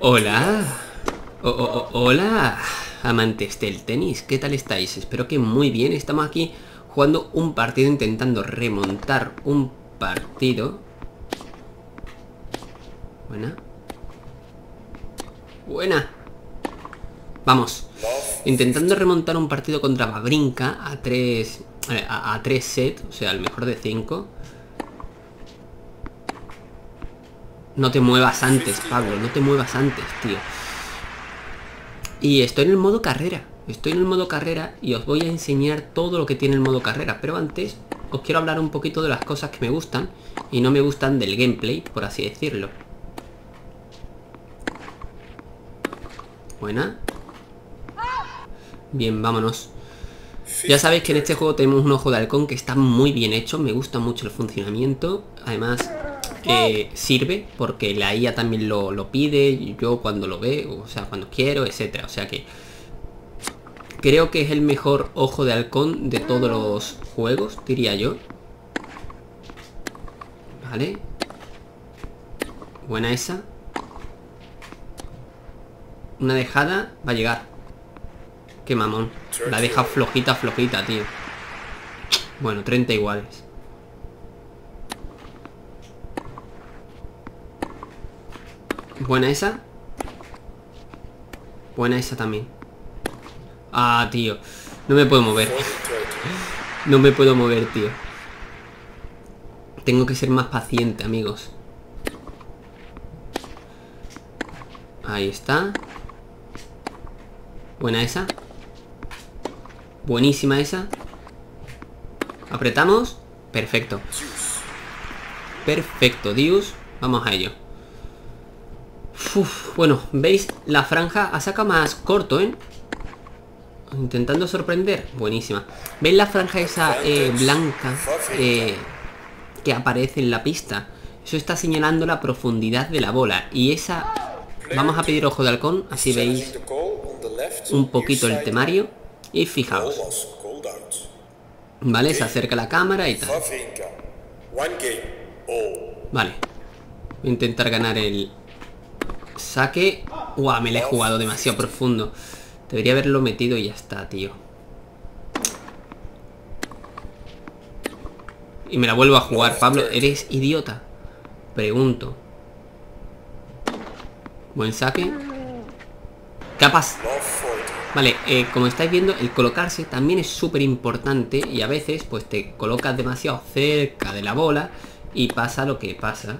Hola. Hola, amantes del tenis. ¿Qué tal estáis? Espero que muy bien. Estamos aquí jugando un partido, intentando remontar un partido. Buena. Buena. Vamos. Intentando remontar un partido contra Babrinka a 3 a, a 3 set, o sea, al mejor de 5. No te muevas antes, Pablo, no te muevas antes, tío. Y estoy en el modo carrera. Estoy en el modo carrera y os voy a enseñar todo lo que tiene el modo carrera. Pero antes os quiero hablar un poquito de las cosas que me gustan y no me gustan del gameplay, por así decirlo. Buena. Bien, vámonos. Ya sabéis que en este juego tenemos un ojo de halcón que está muy bien hecho, me gusta mucho el funcionamiento. Además, sirve porque la IA también lo, pide, yo cuando lo veo, o sea, cuando quiero, etcétera. O sea que creo que es el mejor ojo de halcón de todos los juegos, diría yo. Vale. Buena esa. Una dejada va a llegar. Qué mamón. La deja flojita, flojita, tío. Bueno, 30 iguales. Buena esa. Buena esa también. Ah, tío. No me puedo mover. No me puedo mover, tío. Tengo que ser más paciente, amigos. Ahí está. Buena esa. Buenísima esa. Apretamos. Perfecto. Perfecto, Dios. Vamos a ello. Bueno, ¿veis? La franja ha sacado más corto, ¿eh? Intentando sorprender. Buenísima. ¿Veis la franja esa eh, blanca eh, que aparece en la pista? Eso está señalando la profundidad de la bola. Y esa... Vamos a pedir ojo de halcón, así veis un poquito el temario. Y fijaos. Vale, se acerca la cámara y tal. Vale. Voy a intentar ganar el saque. Uah, me la he jugado demasiado profundo. Debería haberlo metido y ya está, tío. Y me la vuelvo a jugar. Pablo, ¿eres idiota? Pregunto. Buen saque. ¿Qué ha pasado? Vale, eh, como estáis viendo, el colocarse también es súper importante y a veces pues te colocas demasiado cerca de la bola y pasa lo que pasa.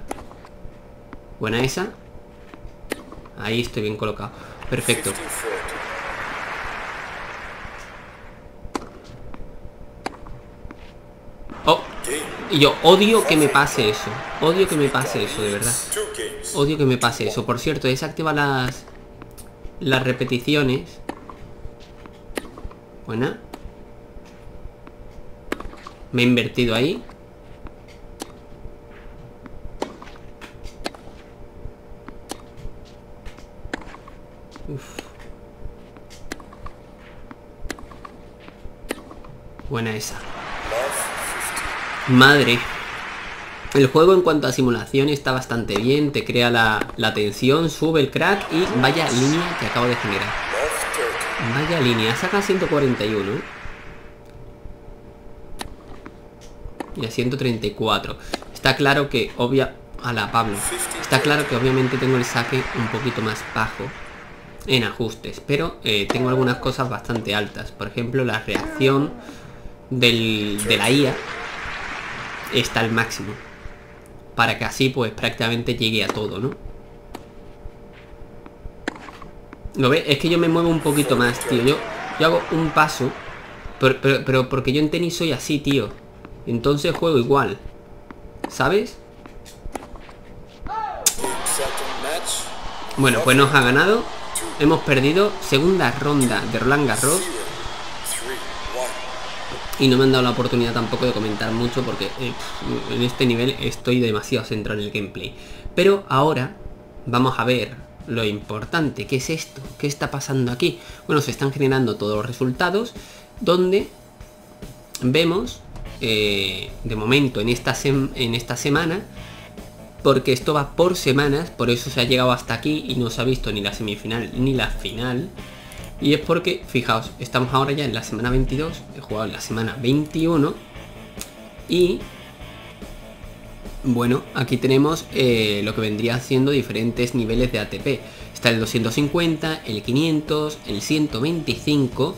Buena esa. Ahí estoy bien colocado. Perfecto. Oh, y yo odio que me pase eso. Odio que me pase eso, de verdad. Odio que me pase eso. Por cierto, desactiva las las repeticiones. Buena. Me he invertido ahí. Buena esa. Madre. El juego en cuanto a simulación está bastante bien, te crea la, la tensión, sube el crack y vaya línea que acabo de generar. Vaya línea, saca 141. Y a 134. Está claro que obvia... A la Pablo. Está claro que obviamente tengo el saque un poquito más bajo en ajustes, pero eh, tengo algunas cosas bastante altas. Por ejemplo, la reacción del, de la IA está al máximo. Para que así pues prácticamente llegue a todo, ¿no? ¿Lo ves? Es que yo me muevo un poquito más, tío. Yo, yo hago un paso. Pero, pero, pero porque yo en tenis soy así, tío. Entonces juego igual. ¿Sabes? Bueno, pues nos ha ganado. Hemos perdido segunda ronda de Roland Garros. Y no me han dado la oportunidad tampoco de comentar mucho porque eh, en este nivel estoy demasiado centrado en el gameplay. Pero ahora vamos a ver lo importante. ¿Qué es esto? ¿Qué está pasando aquí? Bueno, se están generando todos los resultados donde vemos, eh, de momento en esta, en esta semana, porque esto va por semanas, por eso se ha llegado hasta aquí y no se ha visto ni la semifinal ni la final. Y es porque, fijaos, estamos ahora ya en la semana 22, he jugado en la semana 21 y bueno, aquí tenemos eh, lo que vendría siendo diferentes niveles de ATP. Está el 250, el 500, el 125,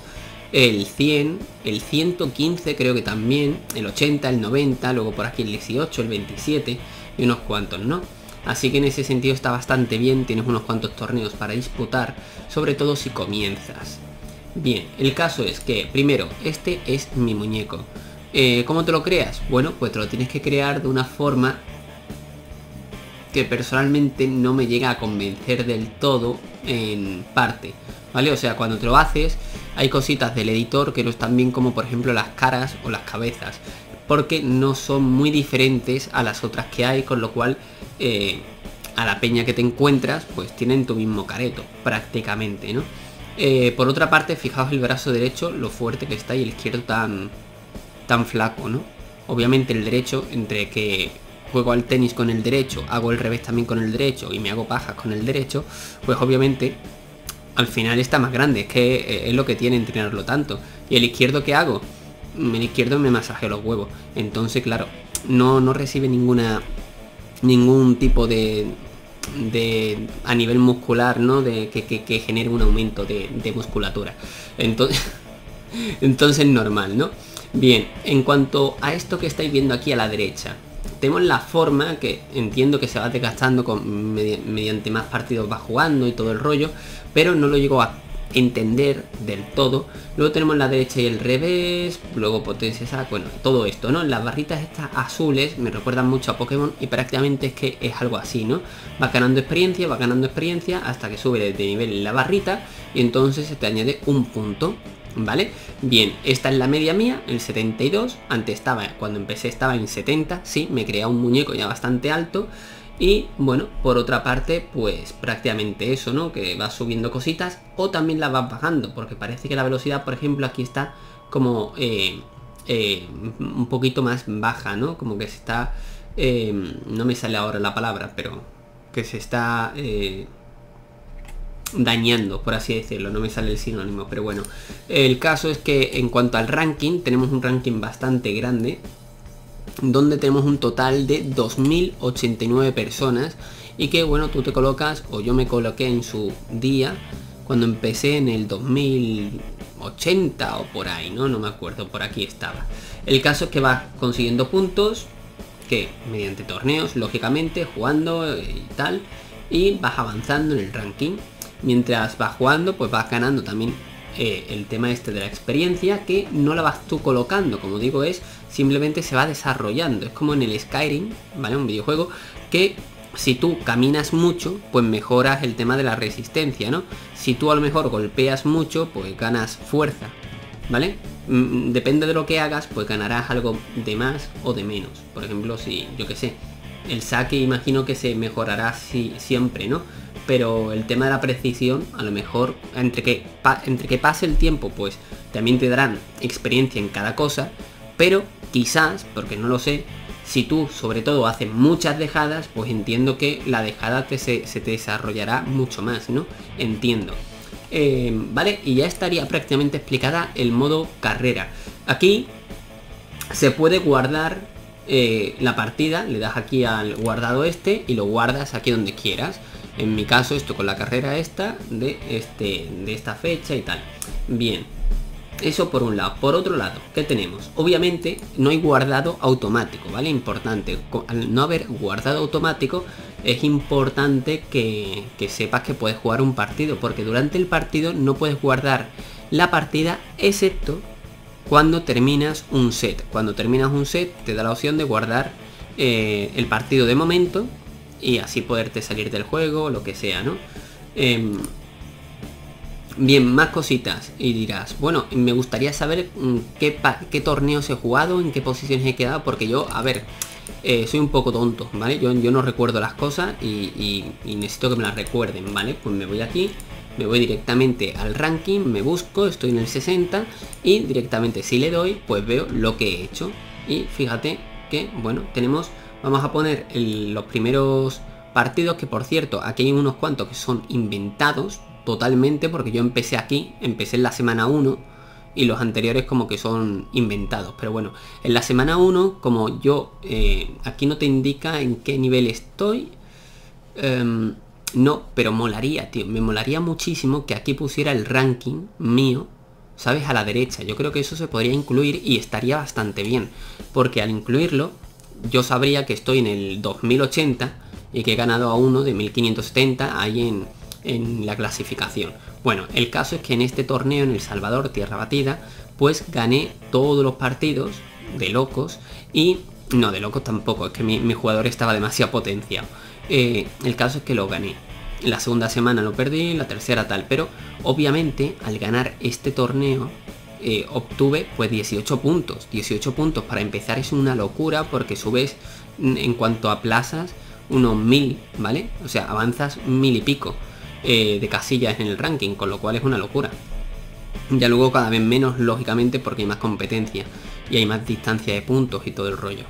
el 100, el 115 creo que también, el 80, el 90, luego por aquí el 18, el 27 y unos cuantos, ¿no? Así que en ese sentido está bastante bien, tienes unos cuantos torneos para disputar, sobre todo si comienzas. Bien, el caso es que, primero, este es mi muñeco. Eh, ¿Cómo te lo creas? Bueno, pues te lo tienes que crear de una forma que personalmente no me llega a convencer del todo en parte. ¿Vale? O sea, cuando te lo haces, hay cositas del editor que no están bien como por ejemplo las caras o las cabezas. Porque no son muy diferentes a las otras que hay, con lo cual eh, a la peña que te encuentras, pues tienen tu mismo careto, prácticamente, ¿no? Eh, por otra parte, fijaos el brazo derecho, lo fuerte que está y el izquierdo tan, tan flaco, ¿no? Obviamente el derecho, entre que juego al tenis con el derecho, hago el revés también con el derecho y me hago pajas con el derecho, pues obviamente al final está más grande, es que eh, es lo que tiene entrenarlo tanto. ¿Y el izquierdo qué hago? El izquierdo me masajeo los huevos. Entonces, claro, no, no recibe ninguna ningún tipo de, de a nivel muscular, ¿no? De que, que, genere un aumento de, de musculatura. Entonces, entonces normal, ¿no? Bien, en cuanto a esto que estáis viendo aquí a la derecha, tenemos la forma que entiendo que se va desgastando con, mediante más partidos va jugando y todo el rollo, pero no lo llego a entender del todo. Luego tenemos la derecha y el revés, luego potencia bueno, todo esto, ¿no? Las barritas estas azules me recuerdan mucho a Pokémon y prácticamente es que es algo así, ¿no? Va ganando experiencia, va ganando experiencia hasta que sube de nivel la barrita y entonces se te añade un punto. ¿Vale? Bien, esta es la media mía, el 72. Antes estaba, cuando empecé estaba en 70. Sí, me crea un muñeco ya bastante alto. Y bueno, por otra parte, pues prácticamente eso, ¿no? Que vas subiendo cositas o también las vas bajando. Porque parece que la velocidad, por ejemplo, aquí está como eh, eh, un poquito más baja, ¿no? Como que se está... Eh, no me sale ahora la palabra, pero que se está dañando, por así decirlo, no me sale el sinónimo, pero bueno. El caso es que en cuanto al ranking, tenemos un ranking bastante grande, donde tenemos un total de 2.089 personas y que bueno, tú te colocas, o yo me coloqué en su día, cuando empecé en el 2080 o por ahí, ¿no? No me acuerdo, por aquí estaba. El caso es que vas consiguiendo puntos, que mediante torneos, lógicamente, jugando y tal, y vas avanzando en el ranking mientras vas jugando, pues vas ganando también eh, el tema este de la experiencia que no la vas tú colocando, como digo, es simplemente se va desarrollando. Es como en el Skyrim, ¿vale? Un videojuego que si tú caminas mucho, pues mejoras el tema de la resistencia, ¿no? Si tú a lo mejor golpeas mucho, pues ganas fuerza, ¿vale? Mm, mm, depende de lo que hagas, pues ganarás algo de más o de menos. Por ejemplo, si, yo que sé, el saque imagino que se mejorará si, siempre, ¿no? pero el tema de la precisión, a lo mejor entre que, entre que pase el tiempo, pues también te darán experiencia en cada cosa, pero quizás, porque no lo sé, si tú sobre todo haces muchas dejadas, pues entiendo que la dejada te, se, te desarrollará mucho más, ¿no? Entiendo. Eh, vale, y ya estaría prácticamente explicada el modo carrera. Aquí se puede guardar eh, la partida, le das aquí al guardado este y lo guardas aquí donde quieras. En mi caso, esto con la carrera esta de, este, de esta fecha y tal. Bien, eso por un lado. Por otro lado, ¿qué tenemos? Obviamente no hay guardado automático, ¿vale? Importante. Al no haber guardado automático, es importante que, que sepas que puedes jugar un partido, porque durante el partido no puedes guardar la partida, excepto cuando terminas un set. Cuando terminas un set, te da la opción de guardar eh, el partido de momento y así poderte salir del juego, lo que sea, ¿no? Em, bien, más cositas y dirás, bueno, me gustaría saber mm, qué, torneos he jugado, en qué posiciones he quedado, porque yo, a ver, eh, soy un poco tonto, ¿vale? Yo, yo no recuerdo las cosas y, necesito que me las recuerden, ¿vale? Pues me voy aquí, me voy directamente al ranking, me busco, estoy en el 60 y directamente si le doy, pues veo lo que he hecho. Y fíjate que, bueno, tenemos vamos a poner los primeros partidos, que por cierto, aquí hay unos cuantos que son inventados totalmente, porque yo empecé aquí, empecé en la semana 1, y los anteriores como que son inventados. Pero bueno, en la semana 1, como yo, eh, aquí no te indica en qué nivel estoy, em, no, pero molaría, tío, me molaría muchísimo que aquí pusiera el ranking mío, ¿sabes? A la derecha. Yo creo que eso se podría incluir y estaría bastante bien, porque al incluirlo, yo sabría que estoy en el 2080 y que he ganado a uno de 1570 ahí en, en la clasificación. Bueno, el caso es que en este torneo en El Salvador, Tierra Batida, pues gané todos los partidos de locos y... No, de locos tampoco, es que mi, jugador estaba demasiado potenciado. Eh, el caso es que lo gané. La segunda semana lo perdí, la tercera tal, pero obviamente al ganar este torneo eh, obtuve pues 18 puntos. 18 puntos para empezar es una locura porque subes en cuanto a plazas unos mil, ¿vale? O sea, avanzas mil y pico. Eh, de casillas en el ranking, con lo cual es una locura. Ya luego cada vez menos, lógicamente, porque hay más competencia y hay más distancia de puntos y todo el rollo.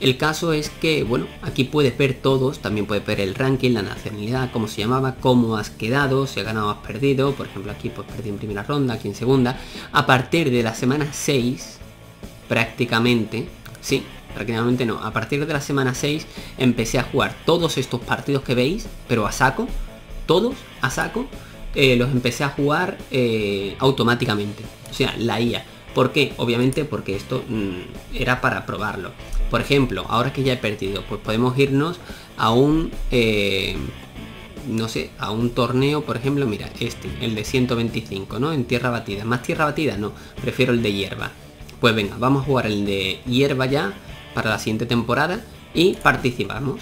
El caso es que, bueno, aquí puedes ver todos, también puedes ver el ranking, la nacionalidad, cómo se llamaba, cómo has quedado, si has ganado o has perdido, por ejemplo aquí pues perdí en primera ronda, aquí en segunda. A partir de la semana 6, prácticamente, sí, prácticamente no, a partir de la semana 6 empecé a jugar todos estos partidos que veis, pero a saco, todos a saco, eh, los empecé a jugar eh, automáticamente. O sea, la IA. ¿Por qué? Obviamente porque esto mm, era para probarlo. Por ejemplo, ahora que ya he perdido, pues podemos irnos a un... Eh, no sé, a un torneo, por ejemplo, mira, este, el de 125, ¿no? En tierra batida. Más tierra batida, no, prefiero el de hierba. Pues venga, vamos a jugar el de hierba ya para la siguiente temporada y participamos.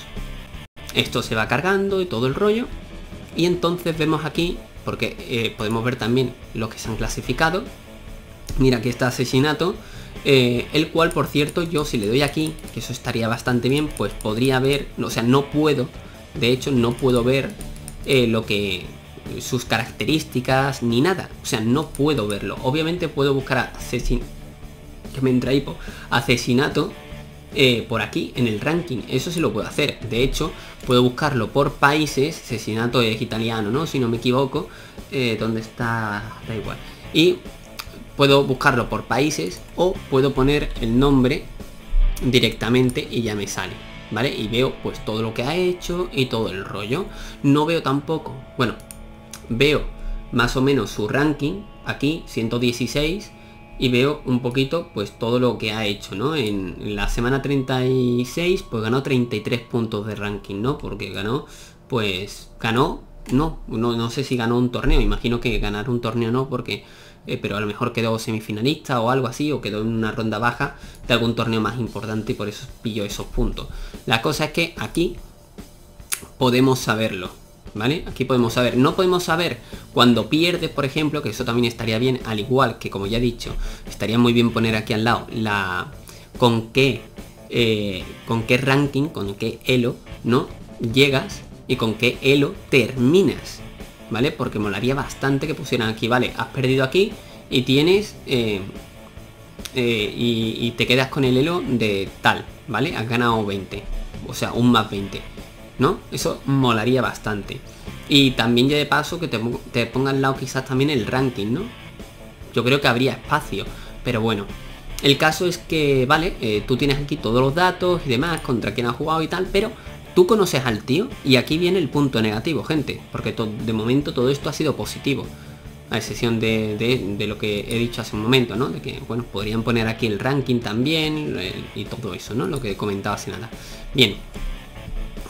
Esto se va cargando y todo el rollo. Y entonces vemos aquí, porque eh, podemos ver también los que se han clasificado. Mira, aquí está asesinato. Eh, el cual, por cierto, yo si le doy aquí, que eso estaría bastante bien, pues podría ver, o sea, no puedo, de hecho, no puedo ver eh, lo que sus características ni nada. O sea, no puedo verlo. Obviamente puedo buscar asesinato. Que me entra. Asesinato eh, por aquí en el ranking. Eso sí lo puedo hacer. De hecho, puedo buscarlo por países. Asesinato es italiano, ¿no? Si no me equivoco. Eh, ¿Dónde está? Da igual. Y puedo buscarlo por países o puedo poner el nombre directamente y ya me sale. ¿Vale? Y veo pues todo lo que ha hecho y todo el rollo. No veo tampoco, bueno, veo más o menos su ranking, aquí 116, y veo un poquito pues todo lo que ha hecho, ¿no? En la semana 36 pues ganó 33 puntos de ranking, ¿no? Porque ganó, pues ganó, no, no, no sé si ganó un torneo, imagino que ganar un torneo no, porque, eh, pero a lo mejor quedó semifinalista o algo así, o quedó en una ronda baja de algún torneo más importante y por eso pilló esos puntos. La cosa es que aquí podemos saberlo, ¿vale? Aquí podemos saber, no podemos saber cuando pierdes, por ejemplo, que eso también estaría bien, al igual que como ya he dicho, estaría muy bien poner aquí al lado la con qué eh, con qué ranking, con qué elo, ¿no? Llegas y con qué elo terminas, ¿vale? Porque molaría bastante que pusieran aquí, vale, has perdido aquí y tienes eh, eh, y, y te quedas con el elo de tal, ¿vale? Has ganado 20, o sea, un más 20 ¿no? Eso molaría bastante. Y también ya de paso que te, ponga al lado quizás también el ranking, ¿no? Yo creo que habría espacio, pero bueno. El caso es que, vale, eh, tú tienes aquí todos los datos y demás, contra quién ha jugado y tal, pero tú conoces al tío y aquí viene el punto negativo, gente, porque de momento todo esto ha sido positivo. A excepción de, lo que he dicho hace un momento, ¿no? De que, bueno, podrían poner aquí el ranking también y todo eso, ¿no? Lo que comentaba hace nada. Bien,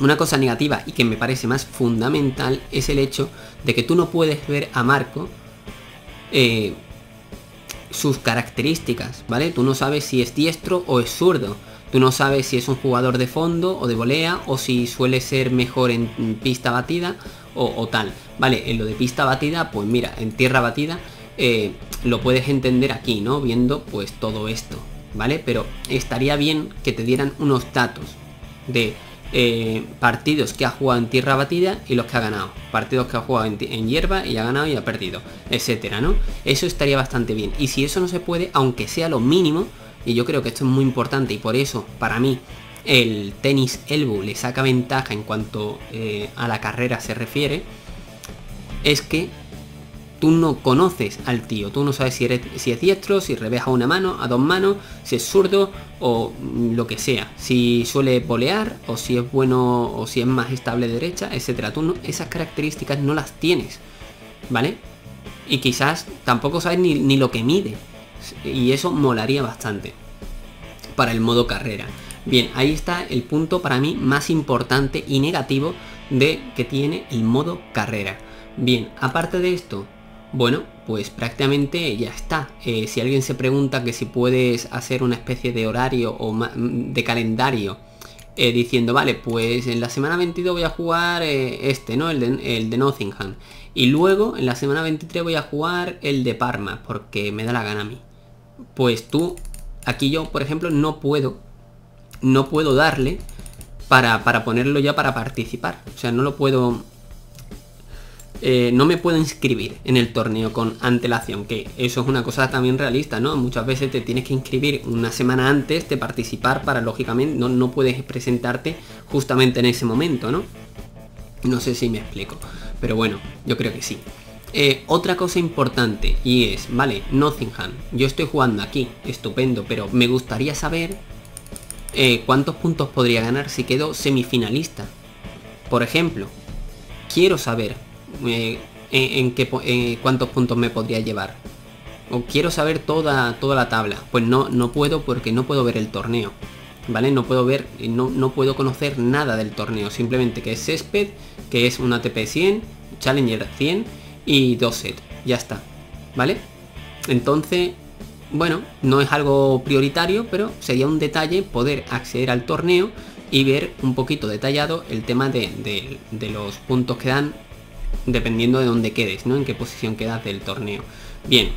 una cosa negativa y que me parece más fundamental es el hecho de que tú no puedes ver a Marco eh, sus características, ¿vale? Tú no sabes si es diestro o es zurdo. Tú no sabes si es un jugador de fondo o de volea o si suele ser mejor en pista batida o, tal. Vale, en lo de pista batida, pues mira, en tierra batida eh, lo puedes entender aquí, ¿no? Viendo pues todo esto, ¿vale? Pero estaría bien que te dieran unos datos de eh, partidos que ha jugado en tierra batida y los que ha ganado. Partidos que ha jugado en, hierba y ha ganado y ha perdido, etcétera, ¿no? Eso estaría bastante bien. Y si eso no se puede, aunque sea lo mínimo, y yo creo que esto es muy importante y por eso, para mí, el tenis Elbow le saca ventaja en cuanto eh, a la carrera se refiere, es que tú no conoces al tío, tú no sabes si, eres, es diestro, si rebeja una mano, a dos manos, si es zurdo o lo que sea, si suele polear o si es bueno o si es más estable derecha, etcétera. Tú esas características no las tienes, ¿vale? Y quizás tampoco sabes ni, ni lo que mide. Y eso molaría bastante para el modo carrera. Bien, ahí está el punto para mí más importante y negativo de que tiene el modo carrera. Bien, aparte de esto, bueno, pues prácticamente ya está. Eh, si alguien se pregunta que si puedes hacer una especie de horario o de calendario eh, diciendo, vale, pues en la semana 22 voy a jugar eh, este, ¿no? El de, el de Nottingham. Y luego en la semana 23 voy a jugar el de Parma, porque me da la gana a mí. Pues tú, aquí yo, por ejemplo, no puedo no puedo darle para, para ponerlo ya para participar. O sea, no lo puedo... Eh, no me puedo inscribir en el torneo con antelación, que eso es una cosa también realista, ¿no? Muchas veces te tienes que inscribir una semana antes de participar para, lógicamente, no, no puedes presentarte justamente en ese momento, ¿no? No sé si me explico, pero bueno, yo creo que sí. Eh, otra cosa importante y es, vale, Nottingham, yo estoy jugando aquí, estupendo, pero me gustaría saber eh, ¿cuántos puntos podría ganar si quedo semifinalista? Por ejemplo, quiero saber eh, en, qué, cuántos puntos me podría llevar. O quiero saber toda, toda la tabla. Pues no, no puedo porque no puedo ver el torneo. ¿Vale? No puedo ver, no, no puedo conocer nada del torneo. Simplemente que es césped, que es un ATP 100, Challenger 100 y dos set. Ya está. ¿Vale? Entonces, bueno, no es algo prioritario, pero sería un detalle poder acceder al torneo y ver un poquito detallado el tema de, los puntos que dan dependiendo de dónde quedes, ¿no? En qué posición quedas del torneo. Bien.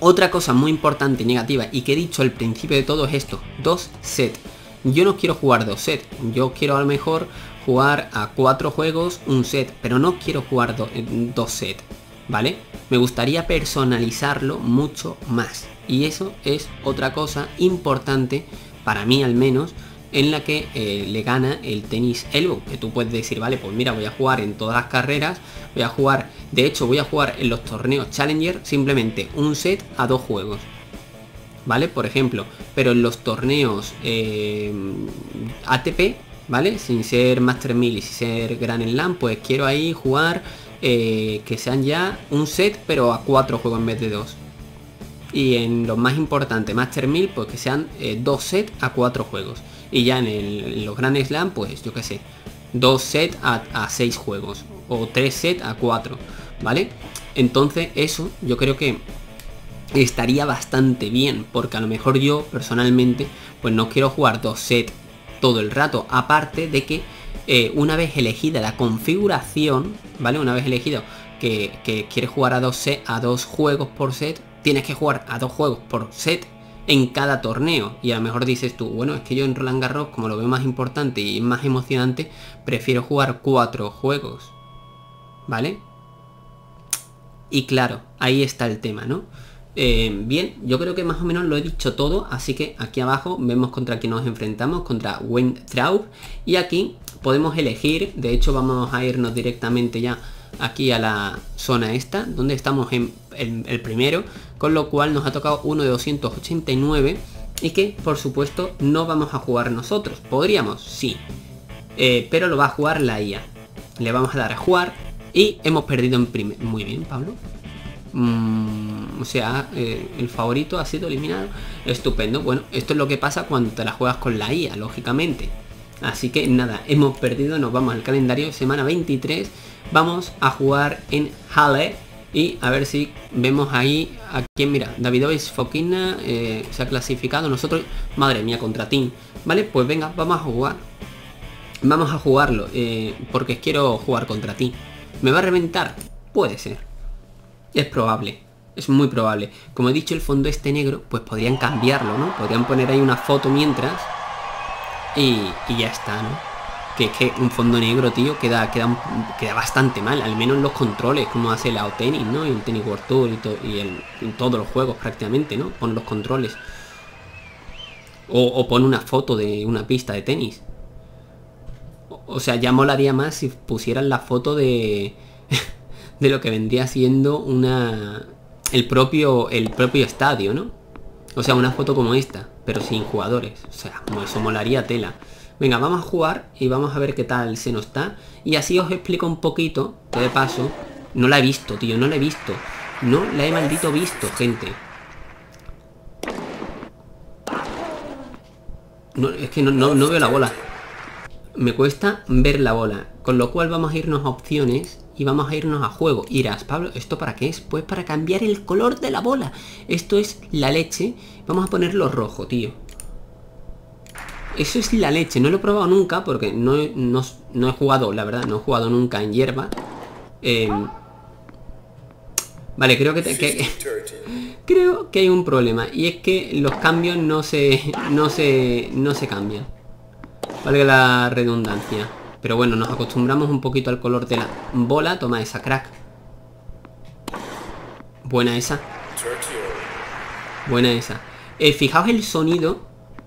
Otra cosa muy importante y negativa y que he dicho al principio de todo es esto, dos sets. Yo no quiero jugar dos sets, yo quiero a lo mejor jugar a cuatro juegos un set, pero no quiero jugar dos sets. ¿vale? Me gustaría personalizarlo mucho más. Y eso es otra cosa importante, para mí al menos, en la que eh, le gana el tenis elbow. Que tú puedes decir, vale, pues mira, voy a jugar en todas las carreras, voy a jugar, de hecho voy a jugar en los torneos Challenger simplemente un set a dos juegos. ¿Vale? Por ejemplo, pero en los torneos eh, ATP, ¿vale? Sin ser Master 1000 y sin ser Grand Slam, pues quiero ahí jugar eh, que sean ya un set pero a cuatro juegos en vez de dos. Y en lo más importante, Master 1000, pues que sean dos sets a cuatro juegos. Y ya en, los Grand Slam, pues yo que sé, dos sets a, a seis juegos. O tres sets a cuatro. ¿Vale? Entonces eso yo creo que estaría bastante bien. Porque a lo mejor yo personalmente pues no quiero jugar dos sets todo el rato. Aparte de que eh, una vez elegida la configuración, ¿vale? Una vez elegido que, que quieres jugar a dos, set, a dos juegos por set, tienes que jugar a dos juegos por set en cada torneo. Y a lo mejor dices tú, bueno, es que yo en Roland Garros, como lo veo más importante y más emocionante, prefiero jugar cuatro juegos. ¿Vale? Y claro, ahí está el tema, ¿no? Eh, bien, yo creo que más o menos lo he dicho todo, así que aquí abajo vemos contra quién nos enfrentamos, contra Traub y aquí podemos elegir, de hecho vamos a irnos directamente ya aquí a la zona esta, donde estamos en el, primero, con lo cual nos ha tocado uno de 289 y que por supuesto no vamos a jugar nosotros, podríamos, sí, eh, pero lo va a jugar la IA. Le vamos a dar a jugar y hemos perdido en primer... Muy bien, Pablo. Mm, o sea, eh, el favorito ha sido eliminado. Estupendo. Bueno, esto es lo que pasa cuando te la juegas con la IA, lógicamente. Así que nada, hemos perdido, nos vamos al calendario, semana 23, vamos a jugar en Halle y a ver si vemos ahí a quien, mira, Davidovich Fokina eh, se ha clasificado, nosotros, madre mía, contra Team, ¿vale? Pues venga, vamos a jugar, vamos a jugarlo, eh, porque quiero jugar contra ti. ¿Me va a reventar? Puede ser, es probable. Es muy probable. Como he dicho, el fondo este negro, pues podrían cambiarlo, ¿no? Podrían poner ahí una foto mientras y, ya está, ¿no? Que es que un fondo negro, tío, queda, queda, queda bastante mal, al menos en los controles, como hace el Tenis, ¿no? Y el Tennis World Tour y, y en todos los juegos prácticamente, ¿no? Con los controles. O, o pone una foto de una pista de tenis. O, sea, ya molaría más si pusieran la foto de... de lo que vendría siendo una... El propio, el propio estadio, ¿no? O sea, una foto como esta, pero sin jugadores. O sea, eso molaría tela. Venga, vamos a jugar y vamos a ver qué tal se nos está. Y así os explico un poquito, que de paso, no la he visto, tío, no la he visto. No la he maldito visto, gente. No, es que no, no, no veo la bola. Me cuesta ver la bola. Con lo cual vamos a irnos a opciones y vamos a irnos a juego. Irás, Pablo, ¿esto para qué es? Pues para cambiar el color de la bola. Esto es la leche. Vamos a ponerlo rojo, tío. Eso es la leche. No lo he probado nunca porque no, no, no he jugado, la verdad, no he jugado nunca en hierba. Eh, vale, creo que, te- creo que hay un problema y es que los cambios no se no se no se cambian. Valga la redundancia. Pero bueno, nos acostumbramos un poquito al color de la bola. Toma esa, crack. Buena esa. Buena esa. Eh, fijaos el sonido,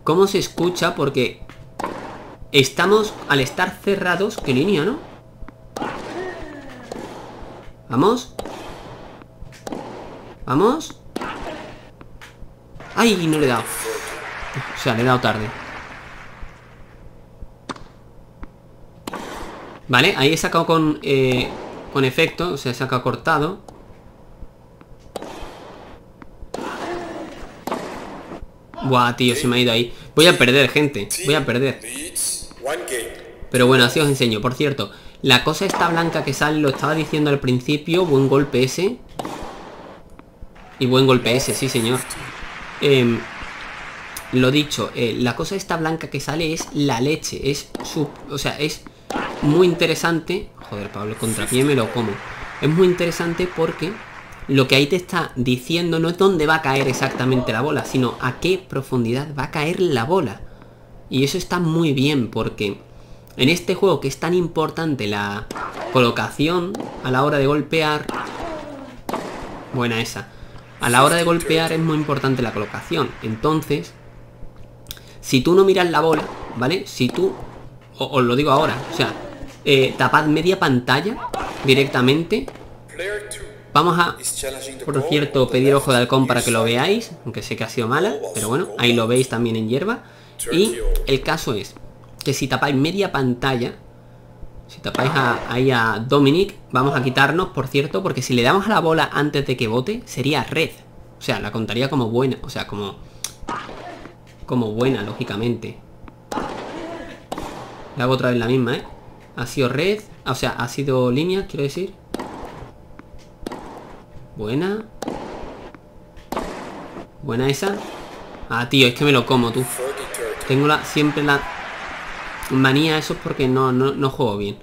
cómo se escucha, porque estamos, al estar cerrados, qué línea, ¿no? Vamos. Vamos. ¡Ay! No le he dado. O sea, le he dado tarde. Vale, ahí he sacado con, eh, con efecto, o sea, he sacado cortado. Buah, tío, se me ha ido ahí. Voy a perder, gente. Voy a perder. Pero bueno, así os enseño. Por cierto, la cosa esta blanca que sale, lo estaba diciendo al principio. Buen golpe ese. Y buen golpe ese, sí señor. Em, lo dicho, eh, la cosa esta blanca que sale es la leche. Es su... O sea, es muy interesante. Joder, Pablo, contrapié me lo como. Es muy interesante porque lo que ahí te está diciendo no es dónde va a caer exactamente la bola, sino a qué profundidad va a caer la bola. Y eso está muy bien porque en este juego que es tan importante la colocación a la hora de golpear... Buena esa. A la hora de golpear es muy importante la colocación. Entonces, si tú no miras la bola, ¿vale? Si tú, os lo digo ahora, o sea, eh, tapad media pantalla directamente. Player 2 Vamos a, por cierto, pedir ojo de halcón para que lo veáis, aunque sé que ha sido mala, pero bueno, ahí lo veis también en hierba. Y el caso es que si tapáis media pantalla, si tapáis a- ahí a Dominic, vamos a quitarnos, por cierto, porque si le damos a la bola antes de que bote, sería red. O sea, la contaría como buena, o sea, como... Como buena, lógicamente. Le hago otra vez la misma, ¿eh? Ha sido red, o sea, ha sido línea, quiero decir. Buena. Buena esa. Ah, tío, es que me lo como, tú. 40 30. Tengo la, siempre la manía, eso es porque no, no, no juego bien.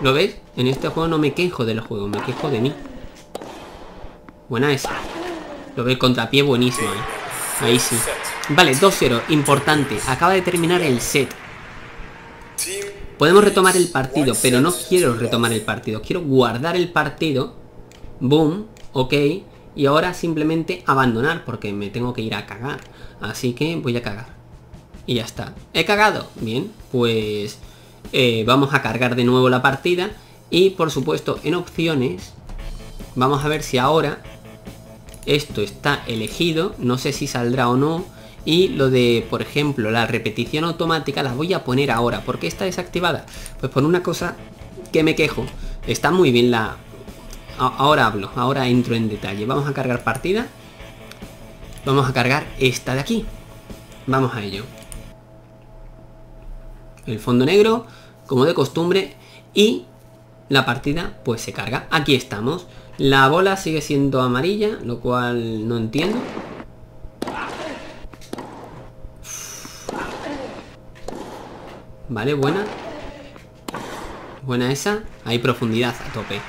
¿Lo ves? En este juego no me quejo del juego, me quejo de mí. Buena esa. Lo ves, contrapié buenísimo, eh. Ahí sí. Vale, 2-0, importante. Acaba de terminar el set. Podemos retomar el partido, pero no quiero to retomar el partido. Quiero guardar el partido. Boom, ok. Y ahora simplemente abandonar porque me tengo que ir a cagar. Así que voy a cagar. Y ya está. He cagado. Bien, pues eh, vamos a cargar de nuevo la partida. Y por supuesto en opciones vamos a ver si ahora esto está elegido. No sé si saldrá o no. Y lo de, por ejemplo, la repetición automática la voy a poner ahora. ¿Por qué está desactivada? Pues por una cosa que me quejo. Está muy bien la... Ahora hablo, ahora entro en detalle. Vamos a cargar partida. Vamos a cargar esta de aquí. Vamos a ello. El fondo negro, como de costumbre. Y la partida pues se carga. Aquí estamos. La bola sigue siendo amarilla, lo cual no entiendo. Vale, buena. Buena esa. Hay profundidad a tope.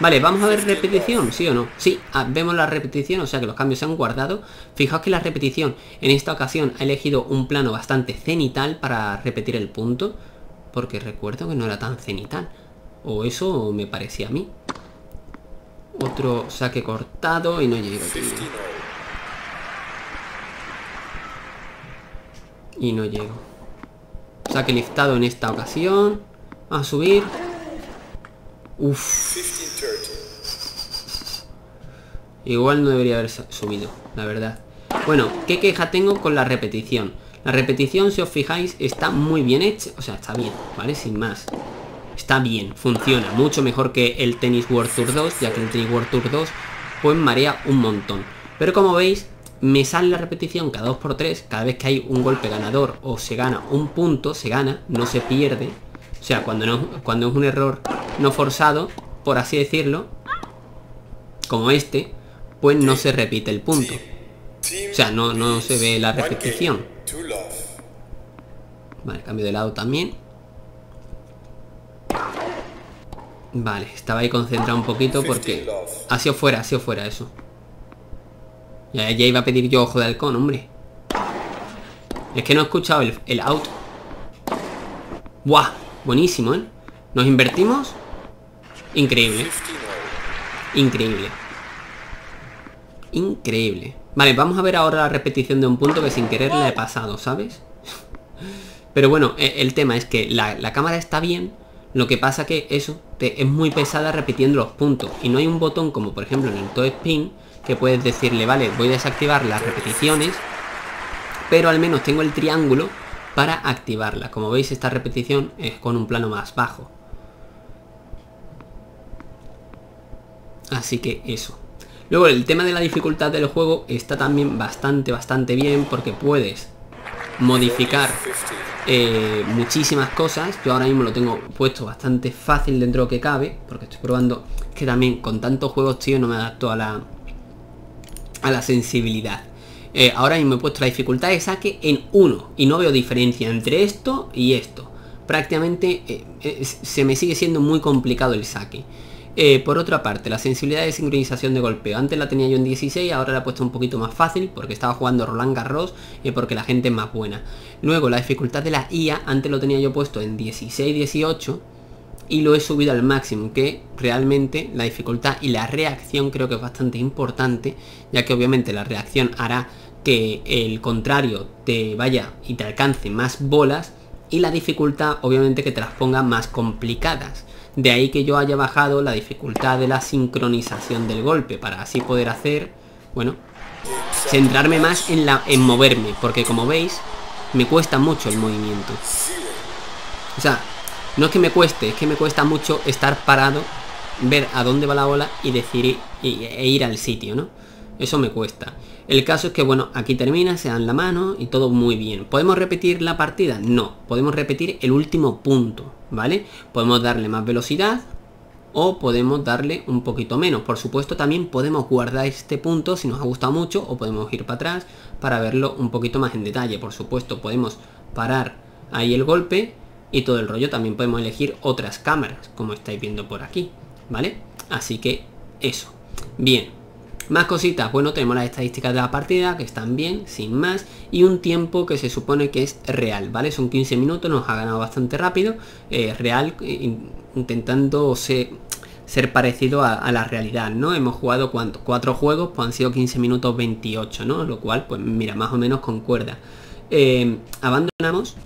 Vale, vamos a ver repetición, ¿sí o no? Sí, ah, vemos la repetición, o sea que los cambios se han guardado. Fijaos que la repetición en esta ocasión ha elegido un plano bastante cenital para repetir el punto. Porque recuerdo que no era tan cenital. O eso me parecía a mí. Otro saque cortado y no llega. tío. 15 all. Y no llego. Saque liftado en esta ocasión. A subir. Uf. 1530. Igual no debería haber subido, la verdad. Bueno, ¿qué queja tengo con la repetición? La repetición, si os fijáis, está muy bien hecha. O sea, está bien, ¿vale? Sin más. Está bien, funciona. Mucho mejor que el Tennis World Tour 2, ya que el Tennis World Tour 2 pues marea un montón. Pero como veis, me sale la repetición cada 2x3, cada vez que hay un golpe ganador o se gana un punto, se gana, no se pierde. O sea, cuando, no, cuando es un error no forzado, por así decirlo, como este, pues no se repite el punto. O sea, no, no se ve la repetición. Vale, cambio de lado también. Vale, estaba ahí concentrado un poquito porque... Ha sido fuera, ha sido fuera eso. Ya, ya iba a pedir yo ojo de halcón, hombre. Es que no he escuchado el, el out. ¡Buah! Buenísimo, ¿eh? Nos invertimos. Increíble. 15 all. Increíble. Increíble. Vale, vamos a ver ahora la repetición de un punto que sin querer la he pasado, ¿sabes? Pero bueno, e- el tema es que la, cámara está bien, lo que pasa que eso es muy pesada repitiendo los puntos. Y no hay un botón como por ejemplo en el Toe Spin que puedes decirle, vale, voy a desactivar las repeticiones, pero al menos tengo el triángulo para activarla. Como veis esta repetición es con un plano más bajo. Así que eso. Luego el tema de la dificultad del juego está también bastante, bastante bien porque puedes modificar 50. eh, muchísimas cosas. Yo ahora mismo lo tengo puesto bastante fácil dentro de lo que cabe porque estoy probando que también con tantos juegos, tío, no me adapto a la, a la sensibilidad. Eh, ahora mismo he puesto la dificultad de saque en 1 y no veo diferencia entre esto y esto. Prácticamente eh, se me sigue siendo muy complicado el saque. Eh, por otra parte, la sensibilidad de sincronización de golpeo. Antes la tenía yo en 16, ahora la he puesto un poquito más fácil porque estaba jugando Roland Garros y porque la gente es más buena. Luego, la dificultad de la IA, antes lo tenía yo puesto en 16, 18 y lo he subido al máximo, que realmente la dificultad y la reacción creo que es bastante importante, ya que obviamente la reacción hará que el contrario te vaya y te alcance más bolas y la dificultad obviamente que te las ponga más complicadas. De ahí que yo haya bajado la dificultad de la sincronización del golpe para así poder hacer, bueno, centrarme más en la en moverme, porque como veis me cuesta mucho el movimiento. O sea, no es que me cueste, es que me cuesta mucho estar parado, ver a dónde va la bola y decir y- e ir al sitio, ¿no? Eso me cuesta. El caso es que, bueno, aquí termina, se dan la mano y todo muy bien. ¿Podemos repetir la partida? No, podemos repetir el último punto, ¿vale? Podemos darle más velocidad o podemos darle un poquito menos. Por supuesto, también podemos guardar este punto si nos ha gustado mucho o podemos ir para atrás para verlo un poquito más en detalle. Por supuesto, podemos parar ahí el golpe y todo el rollo. También podemos elegir otras cámaras, como estáis viendo por aquí, ¿vale? Así que eso. Bien. Más cositas, bueno, tenemos las estadísticas de la partida que están bien, sin más, y un tiempo que se supone que es real, ¿vale? Son 15 minutos, nos ha ganado bastante rápido, eh, real, eh, in- intentando ser, parecido a, la realidad, ¿no? Hemos jugado ¿cuánto? cuatro juegos, pues han sido 15 minutos 28, ¿no? Lo cual, pues mira, más o menos concuerda. Eh, abandonamos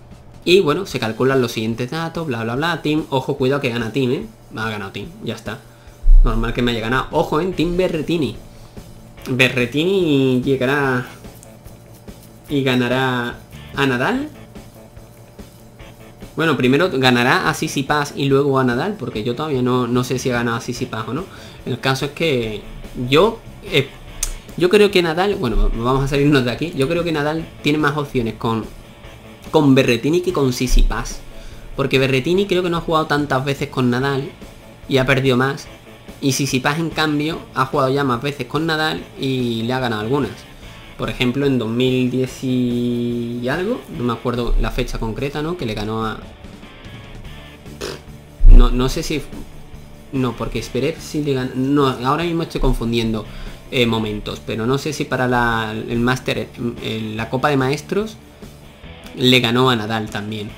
y bueno, se calculan los siguientes datos, bla bla bla. Team, ojo, cuidado que gana Team, ¿eh? Ha ganado Team, ya está. Normal que me haya ganado. Ojo, ¿eh? Team Berretini. Berretini llegará y ganará a Nadal. Bueno, primero ganará a Sisipas y luego a Nadal, porque yo todavía no, no sé si ha ganado a Sisipas o no. El caso es que yo eh, yo creo que Nadal, bueno, vamos a salirnos de aquí. Yo creo que Nadal tiene más opciones con con Berretini que con Sisipas. Porque Berretini creo que no ha jugado tantas veces con Nadal y ha perdido más. Y Sisipas en cambio ha jugado ya más veces con Nadal y le ha ganado algunas. Por ejemplo en 2010 y algo, no me acuerdo la fecha concreta, ¿no? Que le ganó a... No, no sé si... No, porque esperé si le ganó... No, ahora mismo estoy confundiendo eh, momentos, pero no sé si para la, el máster, eh, la Copa de Maestros le ganó a Nadal también.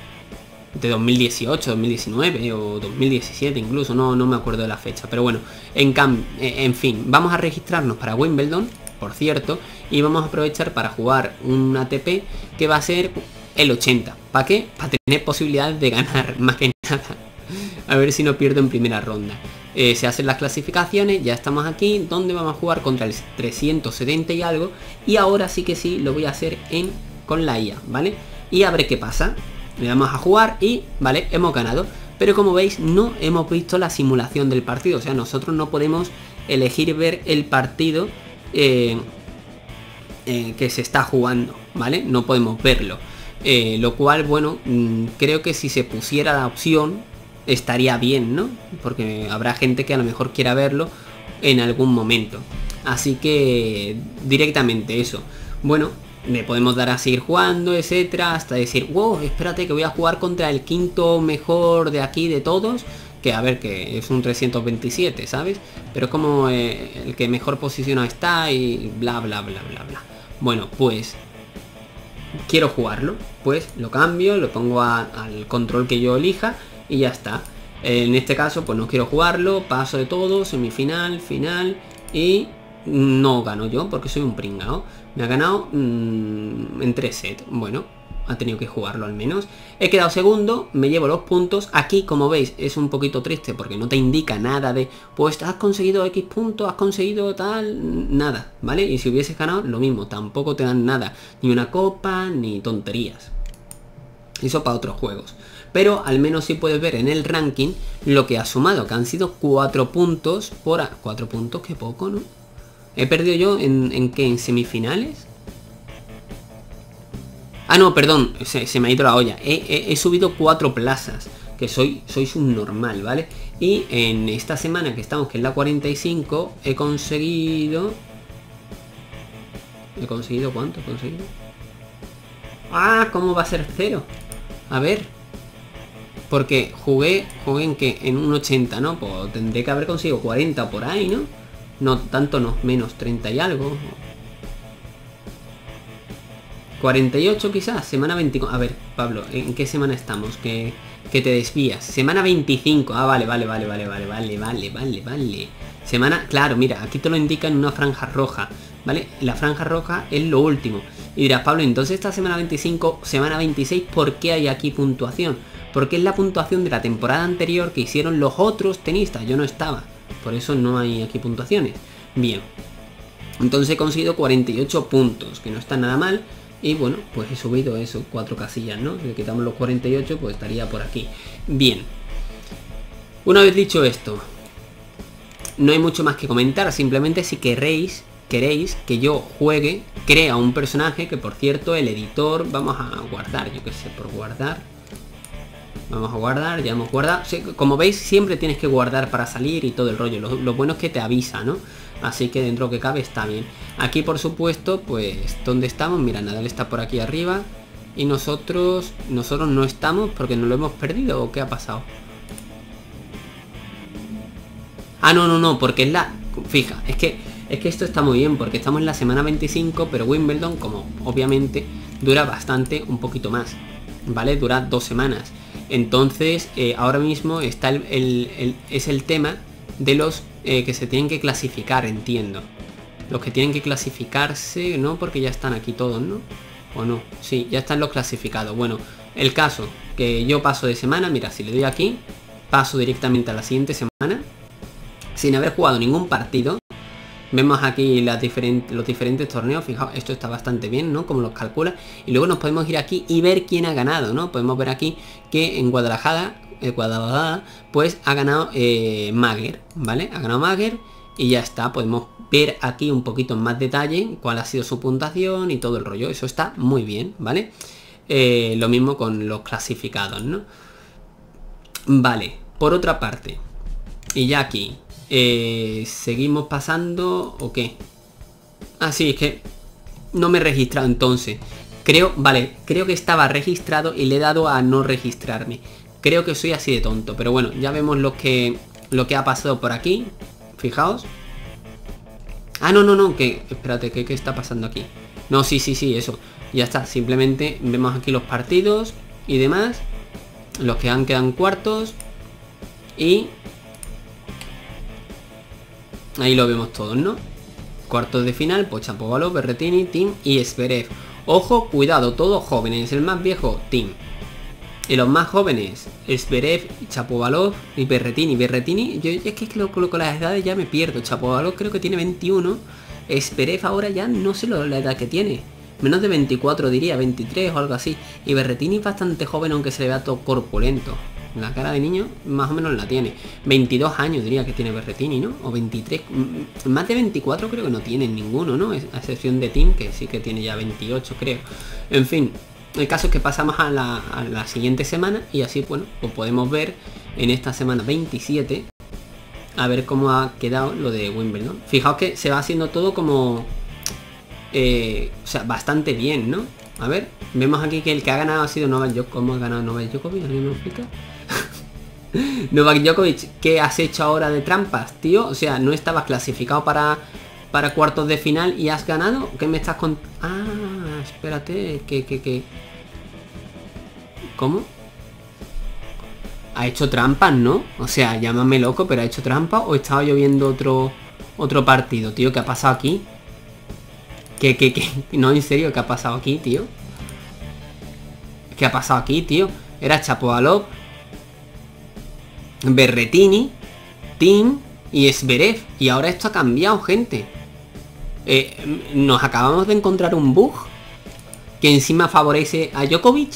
De 2018, 2019 o 2017 incluso, no, no me acuerdo de la fecha. Pero bueno, en, cam- eh, en fin, vamos a registrarnos para Wimbledon, por cierto, y vamos a aprovechar para jugar un ATP que va a ser el 80. ¿Para qué? Para tener posibilidad de ganar, más que nada. A ver si no pierdo en primera ronda. Eh, se hacen las clasificaciones, ya estamos aquí, donde vamos a jugar contra el 370 y algo. Y ahora sí que sí, lo voy a hacer en con la IA, ¿vale? Y a ver qué pasa. Le vamos a jugar y, ¿vale? Hemos ganado. Pero como veis, no hemos visto la simulación del partido. O sea, nosotros no podemos elegir ver el partido eh, eh, que se está jugando, ¿vale? No podemos verlo. lo cual, bueno, mm, creo que si se pusiera la opción estaría bien, ¿no? Porque habrá gente que a lo mejor quiera verlo en algún momento. Así que directamente eso. Bueno, le podemos dar a seguir jugando, etcétera, hasta decir, wow, espérate que voy a jugar contra el quinto mejor de aquí de todos, que a ver, que es un 327, ¿sabes? Pero como eh, el que mejor posicionado está y bla, bla, bla, bla, bla. Bueno, pues quiero jugarlo, pues lo cambio, lo pongo al control que yo elija y ya está. En este caso, pues no quiero jugarlo, paso de todo, semifinal, final y no gano yo porque soy un pringao. Me ha ganado mm, en tres sets. Bueno, ha tenido que jugarlo al menos. He quedado segundo, me llevo los puntos. Aquí, como veis, es un poquito triste porque no te indica nada de, pues has conseguido X puntos, has conseguido tal, nada, ¿vale? Y si hubieses ganado, lo mismo, tampoco te dan nada, ni una copa, ni tonterías. Eso para otros juegos pero al menos sí puedes ver en el ranking lo que ha sumado, que han sido 4 puntos por... A 4 puntos, que poco, ¿no? He perdido yo en, en qué, en semifinales. Ah, no, perdón, se, me ha ido la olla. He, subido 4 plazas, que soy, sois un normal, ¿vale? Y en esta semana que estamos, que es la 45, he conseguido... ¿He conseguido cuánto? ¿He conseguido? Ah, ¿cómo va a ser cero? A ver, porque jugué, jugué que en un 80, ¿no? Pues tendré que haber conseguido 40 por ahí, ¿no? No, tanto no, menos 30 y algo. 48 quizás, semana 25. A ver, Pablo, ¿en qué semana estamos? Que, que te desvías. Semana 25. Ah, vale, vale, vale, vale, vale, vale, vale, vale, vale. Semana, claro, mira, aquí te lo indica en una franja roja, ¿vale? La franja roja es lo último. Y dirás, Pablo, entonces esta semana 25, semana 26, ¿por qué hay aquí puntuación? porque es la puntuación de la temporada anterior que hicieron los otros tenistas, yo no estaba, por eso no hay aquí puntuaciones. Bien, entonces he conseguido 48 puntos, que no está nada mal, y bueno, pues he subido eso, cuatro casillas, ¿no? Si le quitamos los 48, pues estaría por aquí. Bien, una vez dicho esto, no hay mucho más que comentar, simplemente si queréis queréis que yo juegue, crea un personaje que por cierto el editor vamos a guardar, yo que sé, por guardar Vamos a guardar, ya hemos guardado. como veis, siempre tienes que guardar para salir y todo el rollo. Lo, bueno es que te avisa, ¿no? Así que dentro que cabe está bien. Aquí, por supuesto, pues, ¿dónde estamos? Mira, Nadal está por aquí arriba. Y nosotros, nosotros no estamos porque no lo hemos perdido. ¿O qué ha pasado? Ah, no, no, no, porque es la... Fija, es que, es que esto está muy bien porque estamos en la semana 25, pero Wimbledon, como obviamente, dura bastante, un poquito más. ¿Vale? Dura dos semanas. Entonces, eh, ahora mismo está el, es el tema de los eh, que se tienen que clasificar, entiendo. Los que tienen que clasificarse, ¿no? Porque ya están aquí todos, ¿no? ¿O no? Sí, ya están los clasificados. Bueno, el caso que yo paso de semana, mira, si le doy aquí, paso directamente a la siguiente semana, sin haber jugado ningún partido, Vemos aquí los diferentes torneos, fijaos, esto está bastante bien, ¿no? Como los calcula. Y luego nos podemos ir aquí y ver quién ha ganado, ¿no? Podemos ver aquí que en Guadalajara, eh, Guadalajara, pues ha ganado eh, Mager, ¿vale? Ha ganado Mager y ya está, podemos ver aquí un poquito en más detalle cuál ha sido su puntuación y todo el rollo. Eso está muy bien, ¿vale? Eh, lo mismo con los clasificados, ¿no? Vale, por otra parte, y ya aquí, eh, ¿Seguimos pasando o qué? Ah, sí, es que no me he registrado entonces. Creo, vale, creo que estaba registrado y le he dado a no registrarme. Creo que soy así de tonto, pero bueno, ya vemos lo que, lo que ha pasado por aquí. Fijaos. Ah, no, no, no, que... Espérate, ¿qué, ¿qué está pasando aquí? No, sí, sí, sí, eso. Ya está, simplemente vemos aquí los partidos y demás. Los que han quedado cuartos. Y Ahí lo vemos todos, ¿no? Cuartos de final, Pochapovalo, Berretini, Tim y Sverev. Ojo, cuidado, todos jóvenes. El más viejo, Tim. Y los más jóvenes, Sverev, Chapovalov y Berretini. Berretini, yo es que con las edades ya me pierdo. Chapovalov creo que tiene 21. Sverev ahora ya no sé la edad que tiene. Menos de 24 diría, 23 o algo así. Y Berretini es bastante joven aunque se le vea todo corpulento. La cara de niño más o menos la tiene. 22 años diría que tiene Berretini, ¿no? O 23. Más de 24 creo que no tiene ninguno, ¿no? A excepción de Tim, que sí que tiene ya 28 creo. En fin, el caso es que pasamos a la, siguiente semana y así, bueno, pues podemos ver en esta semana 27 a ver cómo ha quedado lo de Wimbledon. Fijaos que se va haciendo todo como... Eh, o sea, bastante bien, ¿no? A ver, vemos aquí que el que ha ganado ha sido Novak Djokovic. ¿Cómo ha ganado Novak Djokovic? ¿Alguien me? Novak Djokovic, ¿qué has hecho ahora de trampas, tío? O sea, no estabas clasificado para, para cuartos de final y has ganado. ¿Qué me estás con...? Ah, espérate, que, que, que... ¿Cómo? Ha hecho trampas, ¿no? O sea, llámame loco, pero ha hecho trampas o estaba lloviendo otro otro partido, tío. ¿Qué ha pasado aquí? ¿Qué, qué, qué? No, en serio, ¿qué ha pasado aquí, tío? ¿Qué ha pasado aquí, tío? Era Chapovalov, Berretini, Tim y Sverev. Y ahora esto ha cambiado, gente. Eh, nos acabamos de encontrar un bug que encima favorece a Djokovic.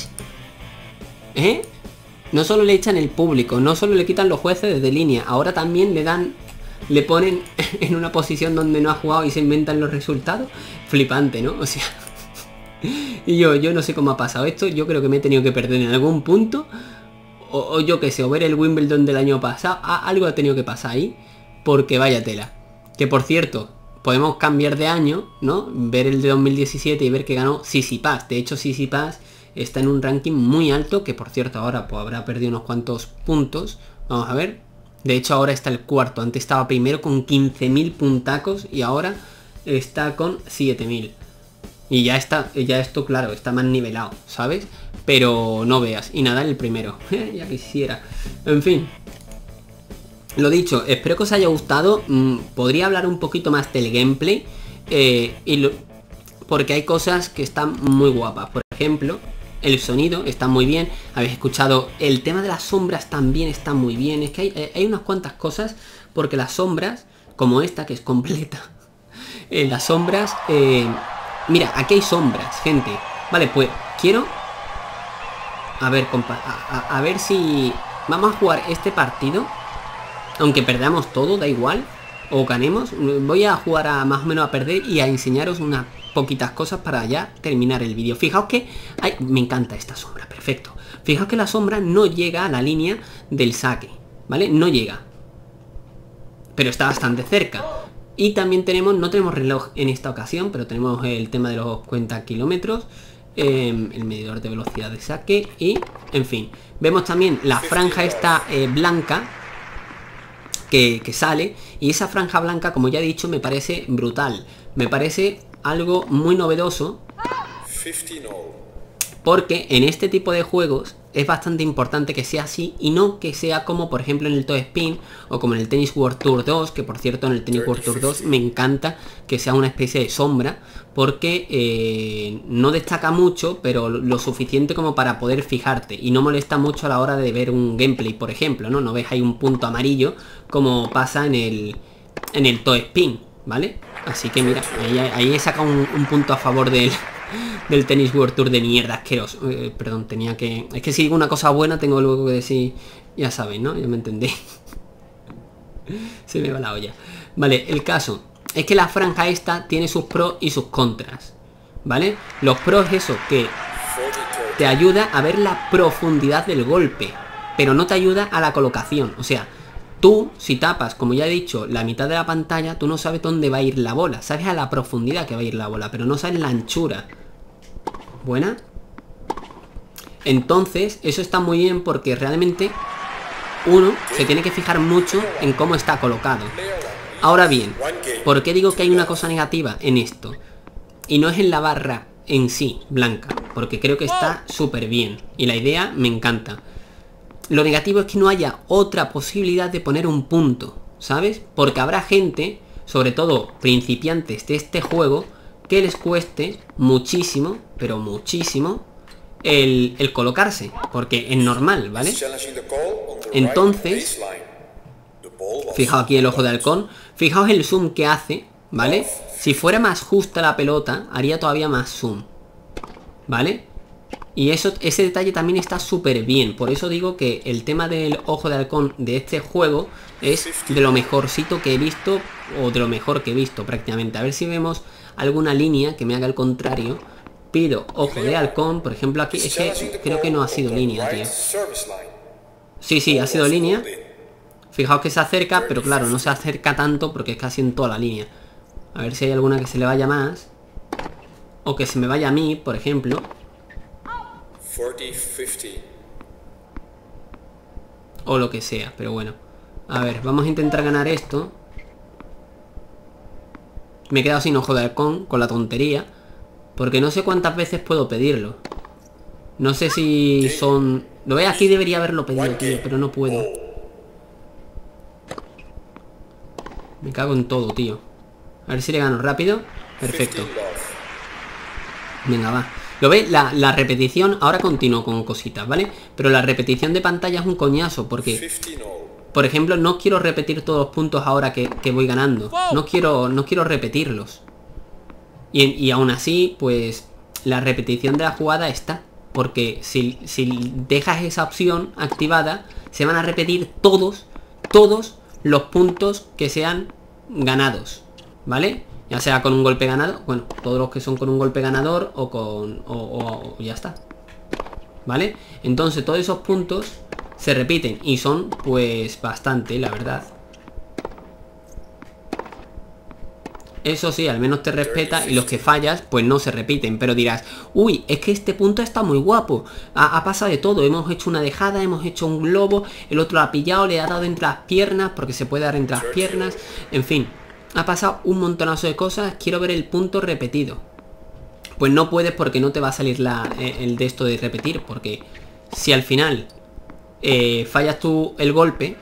¿Eh? No solo le echan el público, no solo le quitan los jueces desde línea, ahora también le dan, le ponen en una posición donde no ha jugado y se inventan los resultados. Flipante, ¿no? O sea... y yo, yo no sé cómo ha pasado esto, yo creo que me he tenido que perder en algún punto o, yo que sé, o ver el Wimbledon del año pasado, algo ha tenido que pasar ahí, porque vaya tela. Que por cierto, podemos cambiar de año, ¿no? Ver el de 2017 y ver que ganó Pass. De hecho, Pass está en un ranking muy alto, que por cierto ahora pues, habrá perdido unos cuantos puntos. Vamos a ver. De hecho ahora está el cuarto. Antes estaba primero con 15.000 puntacos y ahora está con 7.000. Y ya está, ya esto claro, está más nivelado, ¿sabes? Pero no veas. Y nada, el primero. ya quisiera. En fin. Lo dicho, espero que os haya gustado. Mm, podría hablar un poquito más del gameplay. Eh, y porque hay cosas que están muy guapas. Por ejemplo, el sonido está muy bien. Habéis escuchado el tema de las sombras también está muy bien. Es que hay, eh, unas cuantas cosas porque las sombras, como esta que es completa, eh, las sombras... mira, aquí hay sombras, gente. Vale, pues quiero a ver, compa a, ver si... Vamos a jugar este partido. Aunque perdamos todo, da igual. O ganemos. Voy a jugar a más o menos a perder y a enseñaros unas poquitas cosas para ya terminar el vídeo. Fijaos que... Ay, me encanta esta sombra, perfecto. Fijaos que la sombra no llega a la línea del saque. ¿Vale? No llega. Pero está bastante cerca. Y también tenemos, no tenemos reloj en esta ocasión, pero tenemos el tema de los cuenta kilómetros. Em, el medidor de velocidad de saque y, en fin. Vemos también la franja esta eh, blanca que, que sale y esa franja blanca, como ya he dicho, me parece brutal. Me parece algo muy novedoso porque en este tipo de juegos es bastante importante que sea así y no que sea como por ejemplo en el Toe Spin o como en el Tennis World Tour 2, que por cierto en el Tennis World Tour 2 me encanta que sea una especie de sombra porque eh, no destaca mucho pero lo suficiente como para poder fijarte y no molesta mucho a la hora de ver un gameplay por ejemplo, ¿no? No ves ahí un punto amarillo como pasa en el, en el Toe Spin, ¿vale? Así que mira, ahí, he sacado un punto a favor del, del Tennis World Tour de mierda asqueroso. Eh, perdón, tenía que... Es que si digo una cosa buena tengo luego que decir... Ya sabéis, ¿no? Ya me entendéis. Se me va la olla. Vale, el caso es que la franja esta tiene sus pros y sus contras. ¿Vale? Los pros es eso, que te ayuda a ver la profundidad del golpe. Pero no te ayuda a la colocación. O sea, tú, si tapas, como ya he dicho, la mitad de la pantalla, tú no sabes dónde va a ir la bola. Sabes a la profundidad que va a ir la bola, pero no sabes la anchura. Buena. Entonces, eso está muy bien porque realmente uno se tiene que fijar mucho en cómo está colocado. Ahora bien, ¿por qué digo que hay una cosa negativa en esto? Y no es en la barra en sí, blanca, porque creo que está súper bien. Y la idea me encanta. Lo negativo es que no haya otra posibilidad de poner un punto, ¿sabes? Porque habrá gente, sobre todo principiantes de este juego, que les cueste muchísimo, pero muchísimo, el, colocarse, porque es normal, ¿vale? Entonces, fijaos aquí el ojo de halcón, fijaos el zoom que hace, ¿vale? Si fuera más justa la pelota, haría todavía más zoom, ¿vale? Y eso, ese detalle también está súper bien. Por eso digo que el tema del ojo de halcón de este juego es de lo mejorcito que he visto. O de lo mejor que he visto prácticamente. A ver si vemos alguna línea que me haga el contrario. Pido ojo de halcón. Por ejemplo aquí creo que no ha sido línea, tío. Sí, sí, ha sido línea. Fijaos que se acerca, pero claro, no se acerca tanto porque es casi en toda la línea. A ver si hay alguna que se le vaya más. O que se me vaya a mí, por ejemplo. 40, 50. O lo que sea, pero bueno. A ver, vamos a intentar ganar esto. Me he quedado sin ojo de halcón con la tontería. Porque no sé cuántas veces puedo pedirlo. No sé si son... Lo ve aquí debería haberlo pedido, tío, pero no puedo. Me cago en todo, tío. A ver si le gano rápido. Perfecto. Venga, va. ¿Lo veis? La, repetición, ahora continúo con cositas, ¿vale? Pero la repetición de pantalla es un coñazo, porque... Por ejemplo, no quiero repetir todos los puntos ahora que, voy ganando. No quiero, no quiero repetirlos. Y, y, aún así, pues, la repetición de la jugada está. Porque si, si dejas esa opción activada, se van a repetir todos, todos los puntos que sean ganados. ¿Vale? Ya sea con un golpe ganado, bueno, todos los que son con un golpe ganador o con... o, ya está. ¿Vale? Entonces todos esos puntos se repiten y son pues bastante, la verdad. Eso sí, al menos te respeta y los que fallas, pues no se repiten. Pero dirás, uy, es que este punto está muy guapo. Ha, ha, pasado de todo. Hemos hecho una dejada, hemos hecho un globo, el otro lo ha pillado, le ha dado entre las piernas, porque se puede dar entre las piernas. En fin, ha pasado un montonazo de cosas, quiero ver el punto repetido. Pues no puedes porque no te va a salir la, eh, el de esto de repetir, porque si al final eh, fallas tú el golpe,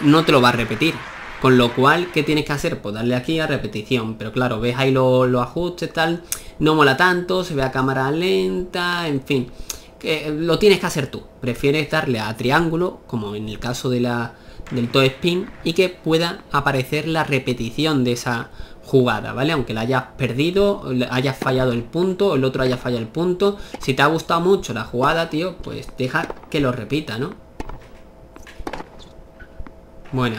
no te lo va a repetir. Con lo cual, ¿qué tienes que hacer? Pues darle aquí a repetición. Pero claro, ves ahí los lo ajustes, tal. No mola tanto, se ve a cámara lenta, en fin. Que lo tienes que hacer tú. Prefieres darle a triángulo, como en el caso de la, del toe spin y que pueda aparecer la repetición de esa jugada, ¿vale? Aunque la hayas perdido, hayas fallado el punto, el otro haya fallado el punto. Si te ha gustado mucho la jugada, tío, pues deja que lo repita, ¿no? Bueno.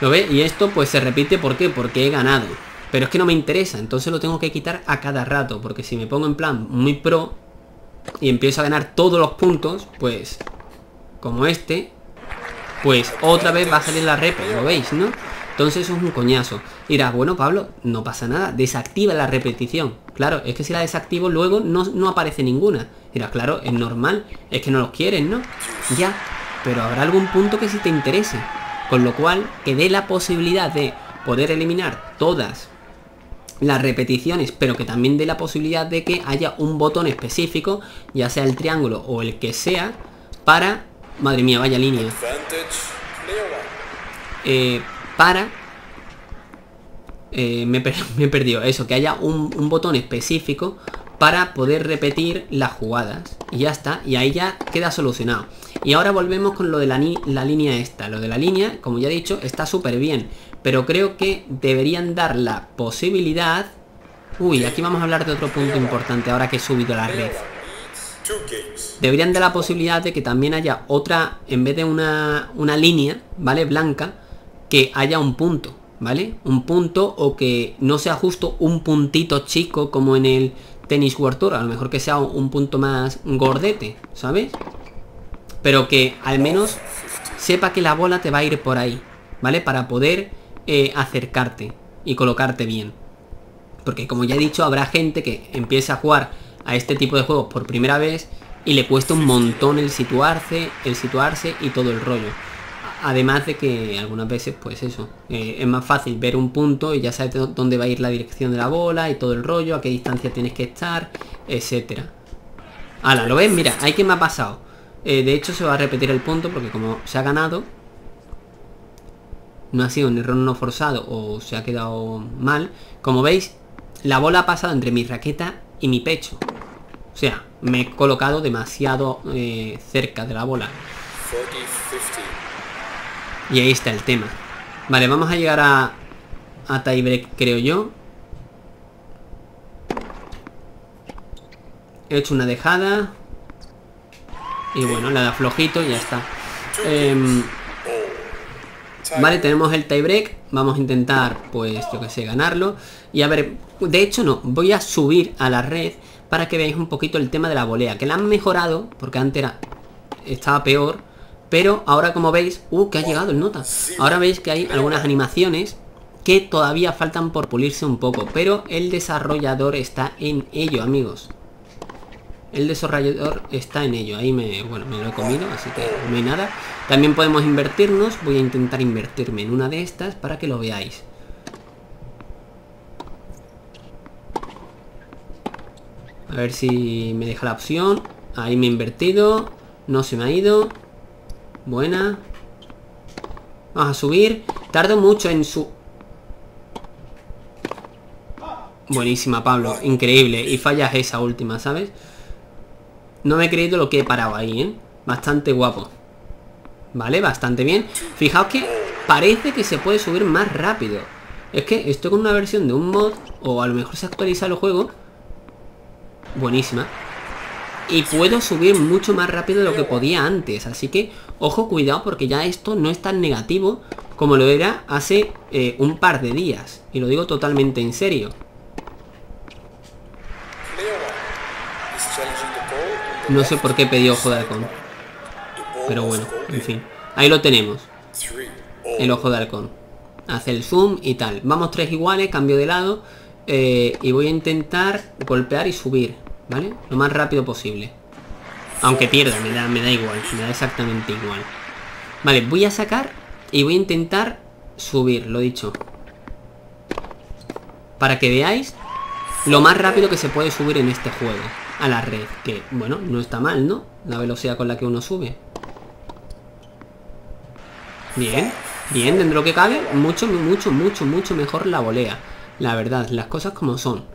¿Lo ve? Y esto pues se repite, ¿por qué? Porque he ganado. Pero es que no me interesa, entonces lo tengo que quitar a cada rato, porque si me pongo en plan muy pro y empiezo a ganar todos los puntos, pues como este, pues otra vez va a salir la rep, ¿lo veis, no? Entonces eso es un coñazo. Dirás, bueno Pablo, no pasa nada, desactiva la repetición. Claro, es que si la desactivo luego no, aparece ninguna. Dirás, claro, es normal, es que no los quieren, ¿no? Ya, pero habrá algún punto que sí te interese. Con lo cual, que dé la posibilidad de poder eliminar todas las repeticiones, pero que también dé la posibilidad de que haya un botón específico, ya sea el triángulo o el que sea, para Madre mía, vaya línea. Eh, para... Eh, me, he perdido eso, que haya un, botón específico para poder repetir las jugadas. Y ya está, y ahí ya queda solucionado. Y ahora volvemos con lo de la, la línea esta. Lo de la línea, como ya he dicho, está súper bien. Pero creo que deberían dar la posibilidad... Uy, aquí vamos a hablar de otro punto importante ahora que he subido la red. Deberían de la posibilidad de que también haya otra, en vez de una, una línea, ¿vale? Blanca, que haya un punto, ¿vale? Un punto o que no sea justo un puntito chico como en el tenis World Tour, a lo mejor que sea un punto más gordete, ¿sabes? Pero que al menos sepa que la bola te va a ir por ahí, ¿vale? Para poder eh, acercarte y colocarte bien. Porque como ya he dicho, habrá gente que empiece a jugar a este tipo de juegos por primera vez y le cuesta un montón el situarse, el situarse y todo el rollo. Además de que algunas veces, pues eso, eh, es más fácil ver un punto y ya sabes dónde va a ir la dirección de la bola y todo el rollo, a qué distancia tienes que estar, etcétera. Hala, ¿lo ves? Mira, hay que me ha pasado. Eh, de hecho se va a repetir el punto porque como se ha ganado... no ha sido un error no forzado o se ha quedado mal, como veis, la bola ha pasado entre mi raqueta y mi pecho. O sea, me he colocado demasiado eh, cerca de la bola. Y ahí está el tema. Vale, vamos a llegar a, a tiebreak, creo yo. He hecho una dejada. Y bueno, la da flojito y ya está. Em, vale, tenemos el tiebreak. Vamos a intentar, pues, yo que sé, ganarlo. Y a ver, de hecho no, voy a subir a la red para que veáis un poquito el tema de la volea. Que la han mejorado, porque antes era, estaba peor. Pero ahora como veis, uh, que ha llegado el nota. Ahora veis que hay algunas animaciones que todavía faltan por pulirse un poco. Pero el desarrollador está en ello, amigos. El desarrollador está en ello. Ahí me, bueno, me lo he comido, así que no hay nada. También podemos invertirnos. Voy a intentar invertirme en una de estas para que lo veáis. A ver si me deja la opción. Ahí me he invertido. No se me ha ido. Buena. Vamos a subir. Tardo mucho en su... Buenísima, Pablo. Increíble. Y fallas esa última, ¿sabes? No me he creído lo que he parado ahí, ¿eh? Bastante guapo. Vale, bastante bien. Fijaos que parece que se puede subir más rápido. Es que estoy con una versión de un mod, o a lo mejor se actualiza el juego. Buenísima. Y puedo subir mucho más rápido de lo que podía antes. Así que, ojo, cuidado, porque ya esto no es tan negativo como lo era hace eh, un par de días. Y lo digo totalmente en serio. No sé por qué pedí ojo de halcón. Pero bueno, en fin. Ahí lo tenemos. El ojo de halcón. Hace el zoom y tal. Vamos tres iguales, cambio de lado. Eh, y voy a intentar golpear y subir. ¿Vale? Lo más rápido posible. Aunque pierda, me da, me da igual. Me da exactamente igual. Vale, voy a sacar y voy a intentar subir, lo dicho. Para que veáis lo más rápido que se puede subir en este juego a la red. Que, bueno, no está mal, ¿no? La velocidad con la que uno sube. Bien, bien, dentro de lo que cabe, mucho, mucho, mucho, mucho mejor la volea. La verdad, las cosas como son.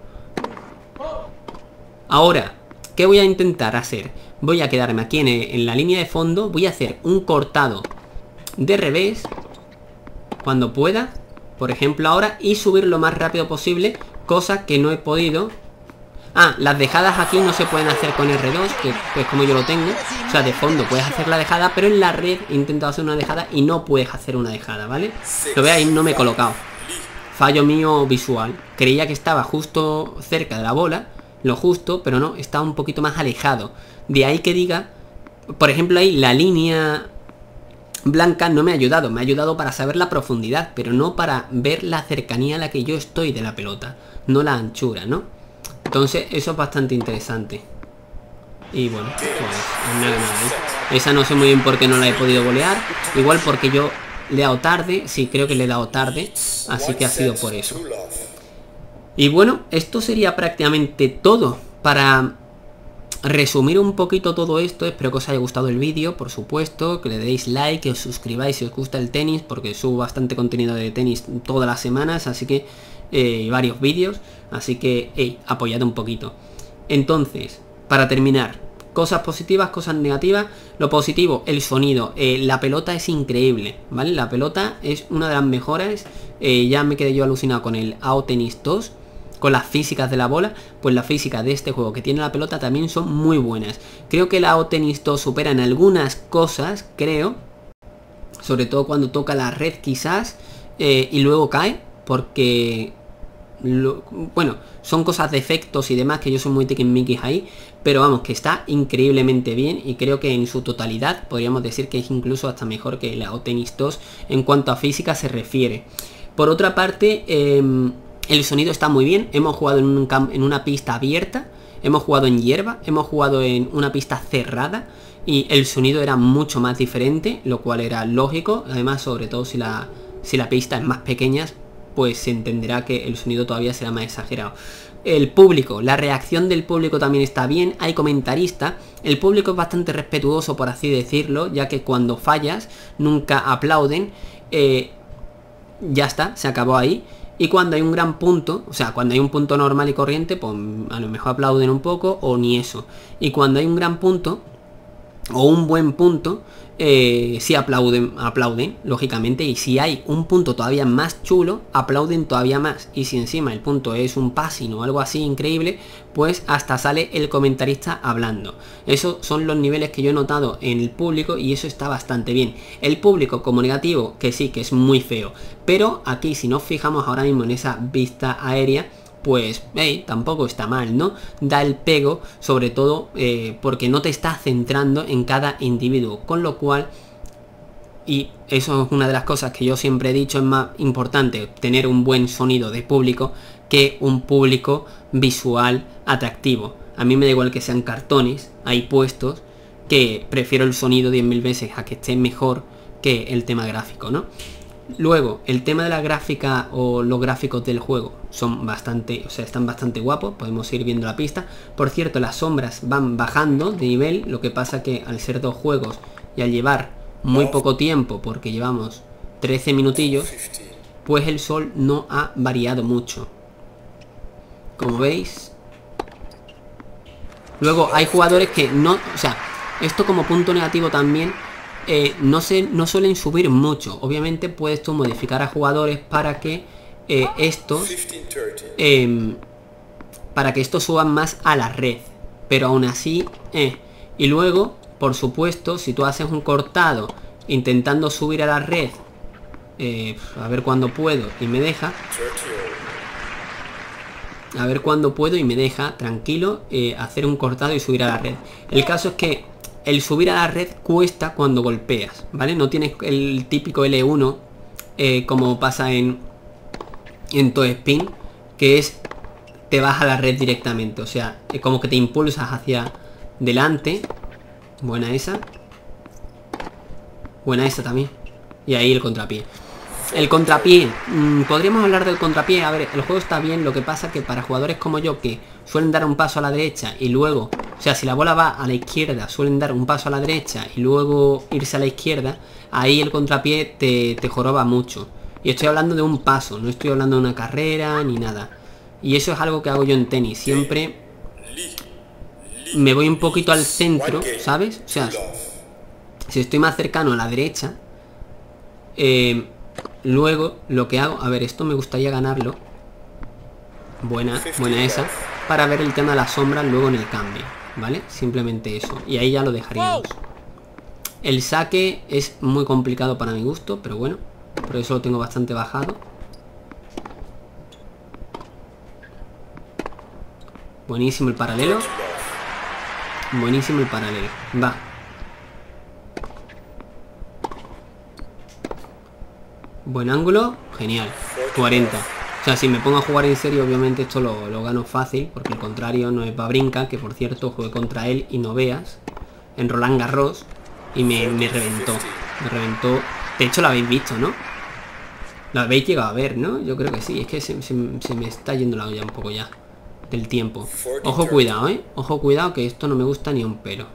Ahora, ¿qué voy a intentar hacer? Voy a quedarme aquí en, la línea de fondo, voy a hacer un cortado de revés cuando pueda, por ejemplo ahora, y subir lo más rápido posible, cosa que no he podido Ah, las dejadas aquí no se pueden hacer con R2, que es como yo lo tengo. O sea, de fondo puedes hacer la dejada, pero en la red he intentado hacer una dejada y no puedes hacer una dejada, ¿vale? Lo veis, no me he colocado. Fallo mío visual. Creía que estaba justo cerca de la bola, lo justo, pero no, está un poquito más alejado. De ahí que diga, por ejemplo ahí la línea blanca no me ha ayudado, me ha ayudado para saber la profundidad, pero no para ver la cercanía a la que yo estoy de la pelota, no la anchura, ¿no? Entonces, eso es bastante interesante. Y bueno, pues nada, nada, ¿eh? Esa no sé muy bien por qué no la he podido golear. Igual porque yo le he dado tarde. Sí, creo que le he dado tarde. Así que ha sido por eso. Y bueno, esto sería prácticamente todo. Para resumir un poquito todo esto, espero que os haya gustado el vídeo, por supuesto, que le deis like, que os suscribáis si os gusta el tenis, porque subo bastante contenido de tenis todas las semanas, así que eh, varios vídeos, así que, hey, apoyad un poquito. Entonces, para terminar, cosas positivas, cosas negativas. Lo positivo, el sonido. Eh, la pelota es increíble, ¿vale? La pelota es una de las mejores. Eh, ya me quedé yo alucinado con el AO Tennis 2. Con las físicas de la bola. Pues las físicas de este juego que tiene la pelota también son muy buenas. Creo que el AO Tennis 2 supera en algunas cosas, creo. Sobre todo cuando toca la red quizás. y luego cae. Porque bueno, son cosas de efectos y demás que yo soy muy tiquismiquis ahí, pero vamos, que está increíblemente bien y creo que en su totalidad podríamos decir que es incluso hasta mejor que la Otenis 2 en cuanto a física se refiere. Por otra parte, em, el sonido está muy bien, hemos jugado en, un en una pista abierta, hemos jugado en hierba, hemos jugado en una pista cerrada y el sonido era mucho más diferente, lo cual era lógico, además sobre todo si la, si la pista es más pequeña, pues se entenderá que el sonido todavía será más exagerado. El público, la reacción del público también está bien, hay comentarista, el público es bastante respetuoso por así decirlo, ya que cuando fallas nunca aplauden. Eh, ya está, se acabó ahí. Y cuando hay un gran punto, o sea, cuando hay un punto normal y corriente, pues a lo mejor aplauden un poco o ni eso. Y cuando hay un gran punto, o un buen punto, eh, si aplauden, aplauden, lógicamente, y si hay un punto todavía más chulo, aplauden todavía más. Y si encima el punto es un passing o algo así increíble, pues hasta sale el comentarista hablando. Esos son los niveles que yo he notado en el público y eso está bastante bien. El público como negativo, que sí, que es muy feo. Pero aquí si nos fijamos ahora mismo en esa vista aérea, pues hey, tampoco está mal, ¿no? Da el pego, sobre todo eh, porque no te está centrando en cada individuo, con lo cual, y eso es una de las cosas que yo siempre he dicho, es más importante tener un buen sonido de público que un público visual atractivo. A mí me da igual que sean cartones ahí puestos, que prefiero el sonido 10.000 veces a que esté mejor que el tema gráfico, ¿no? Luego, el tema de la gráfica o los gráficos del juego son bastante, o sea, están bastante guapos, podemos ir viendo la pista. Por cierto, las sombras van bajando de nivel, lo que pasa que al ser dos juegos y al llevar muy poco tiempo, porque llevamos 13 minutillos, pues el sol no ha variado mucho. Como veis. Luego hay jugadores que no, o sea, esto como punto negativo también eh, no, se, no suelen subir mucho. Obviamente puedes tú modificar a jugadores para que eh, estos em, para que estos suban más a la red. Pero aún así, eh. y luego, por supuesto, si tú haces un cortado intentando subir a la red, a ver cuándo puedo y me deja. A ver cuándo puedo y me deja, tranquilo, hacer un cortado y subir a la red. El caso es que el subir a la red cuesta cuando golpeas, ¿vale? No tienes el típico L1 eh, como pasa en, en Spin, que es te vas a la red directamente, o sea, es como que te impulsas hacia delante. Buena esa. Buena esa también. Y ahí el contrapié. El contrapié, mm, podríamos hablar del contrapié, a ver, el juego está bien, lo que pasa que para jugadores como yo que suelen dar un paso a la derecha y luego, o sea, si la bola va a la izquierda, suelen dar un paso a la derecha y luego irse a la izquierda, ahí el contrapié te, te joroba mucho. Y estoy hablando de un paso, no estoy hablando de una carrera ni nada. Y eso es algo que hago yo en tenis, siempre me voy un poquito al centro, ¿sabes? O sea, si estoy más cercano a la derecha, eh, Luego, lo que hago... A ver, esto me gustaría ganarlo. Buena, buena esa. Para ver el tema de las sombras luego en el cambio. ¿Vale? Simplemente eso. Y ahí ya lo dejaríamos. El saque es muy complicado para mi gusto, pero bueno. Por eso lo tengo bastante bajado. Buenísimo el paralelo. Buenísimo el paralelo. Va, Buen ángulo, genial. 40. O sea, si me pongo a jugar en serio, obviamente esto lo, gano fácil, porque el contrario no es Babrinka, que por cierto jugué contra él y no veas, en Roland Garros, y me, reventó. Me reventó. De hecho, lo habéis visto, ¿no? Lo habéis llegado a ver, ¿no? Yo creo que sí. Es que se, se me está yendo la olla un poco ya. Del tiempo. Ojo, cuidado, ¿eh? Ojo, cuidado, que esto no me gusta ni un pelo.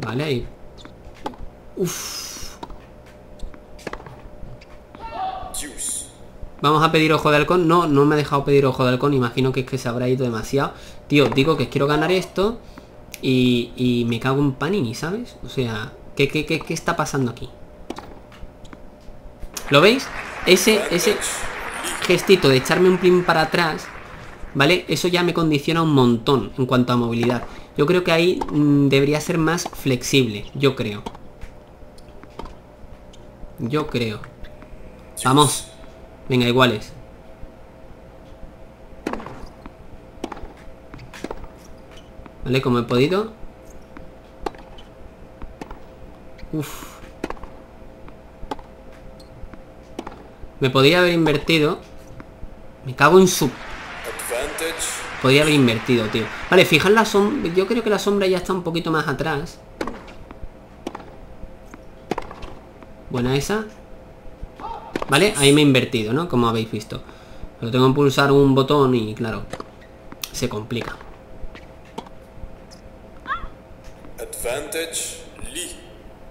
Vale, ahí. Uf. Vamos a pedir ojo de halcón. No, no me ha dejado pedir ojo de halcón. Imagino que es que se habrá ido demasiado. Tío, digo que quiero ganar esto. Y, y me cago en panini, ¿sabes? O sea, ¿qué, qué, qué, qué está pasando aquí? ¿Lo veis? Ese, ese gestito de echarme un plin para atrás, ¿vale? Eso ya me condiciona un montón en cuanto a movilidad. Yo creo que ahí mm, debería ser más flexible, yo creo. Yo creo. Vamos. Venga, iguales. Vale, como he podido. Uf. Me podría haber invertido. Me cago en su... Podría haber invertido, tío. Vale, fijan la sombra. Yo creo que la sombra ya está un poquito más atrás. Buena esa. Vale, ahí me he invertido, ¿no? Como habéis visto. Pero tengo que pulsar un botón y, claro, se complica.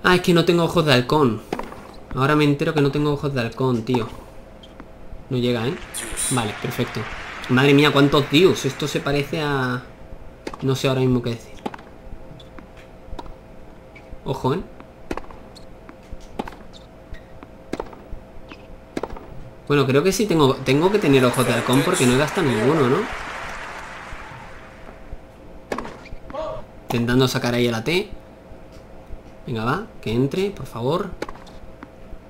Ah, es que no tengo ojos de halcón. Ahora me entero que no tengo ojos de halcón, tío. No llega, ¿eh? Vale, perfecto. Madre mía, cuántos dios. Esto se parece a... No sé ahora mismo qué decir. Ojo, ¿eh? Bueno, creo que sí tengo, tengo que tener ojos de halcón porque no he gastado ninguno, ¿no? Intentando sacar ahí el AT. Venga, va, que entre, por favor.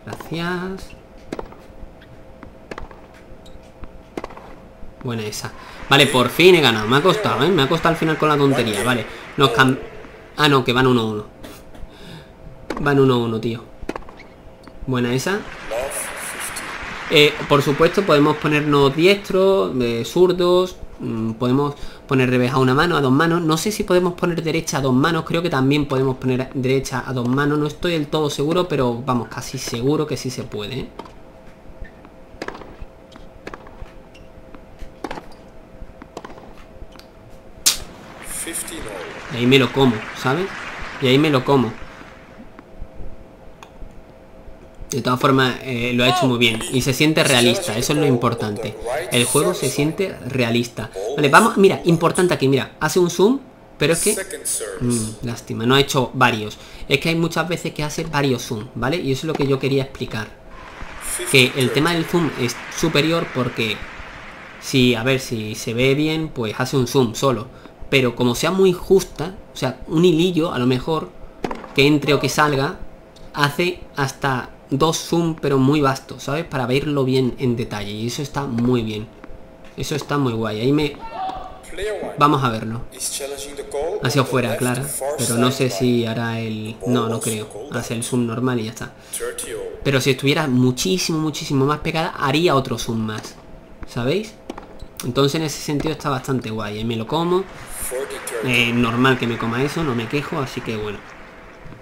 Gracias. Buena esa. Vale, por fin he ganado. Me ha costado, ¿eh? Me ha costado al final con la tontería. Vale. Nos cam... Ah, no, que van 1-1. Van 1-1, tío. Buena esa. Eh, por supuesto podemos ponernos diestros, eh, zurdos, mm, podemos poner revés a una mano, a dos manos. No sé si podemos poner derecha a dos manos, creo que también podemos poner derecha a dos manos. No estoy del todo seguro, pero vamos, casi seguro que sí se puede. ¿eh? Ahí me lo como, ¿sabes? Y ahí me lo como. De todas formas, eh, lo ha hecho muy bien. Y se siente realista, eso es lo importante. El juego se siente realista. Vale, vamos, mira, importante aquí, mira, hace un zoom, pero es que... Mm, lástima, no ha hecho varios. Es que hay muchas veces que hace varios zoom, ¿vale? Y eso es lo que yo quería explicar. Que el tema del zoom es superior porque... Si, a ver, si se ve bien, pues hace un zoom solo. Pero como sea muy justa, o sea, un hilillo, a lo mejor, que entre o que salga, hace hasta dos zoom pero muy vastos, ¿sabes? Para verlo bien en detalle. Y eso está muy bien. Eso está muy guay. Ahí me... Vamos a verlo. Hacia afuera, claro. Pero no sé si hará el... No, no creo. Hace el zoom normal y ya está. Pero si estuviera muchísimo, muchísimo más pegada, haría otro zoom más. ¿Sabéis? Entonces en ese sentido está bastante guay. Ahí me lo como. Normal que me coma eso, no me quejo, así que bueno.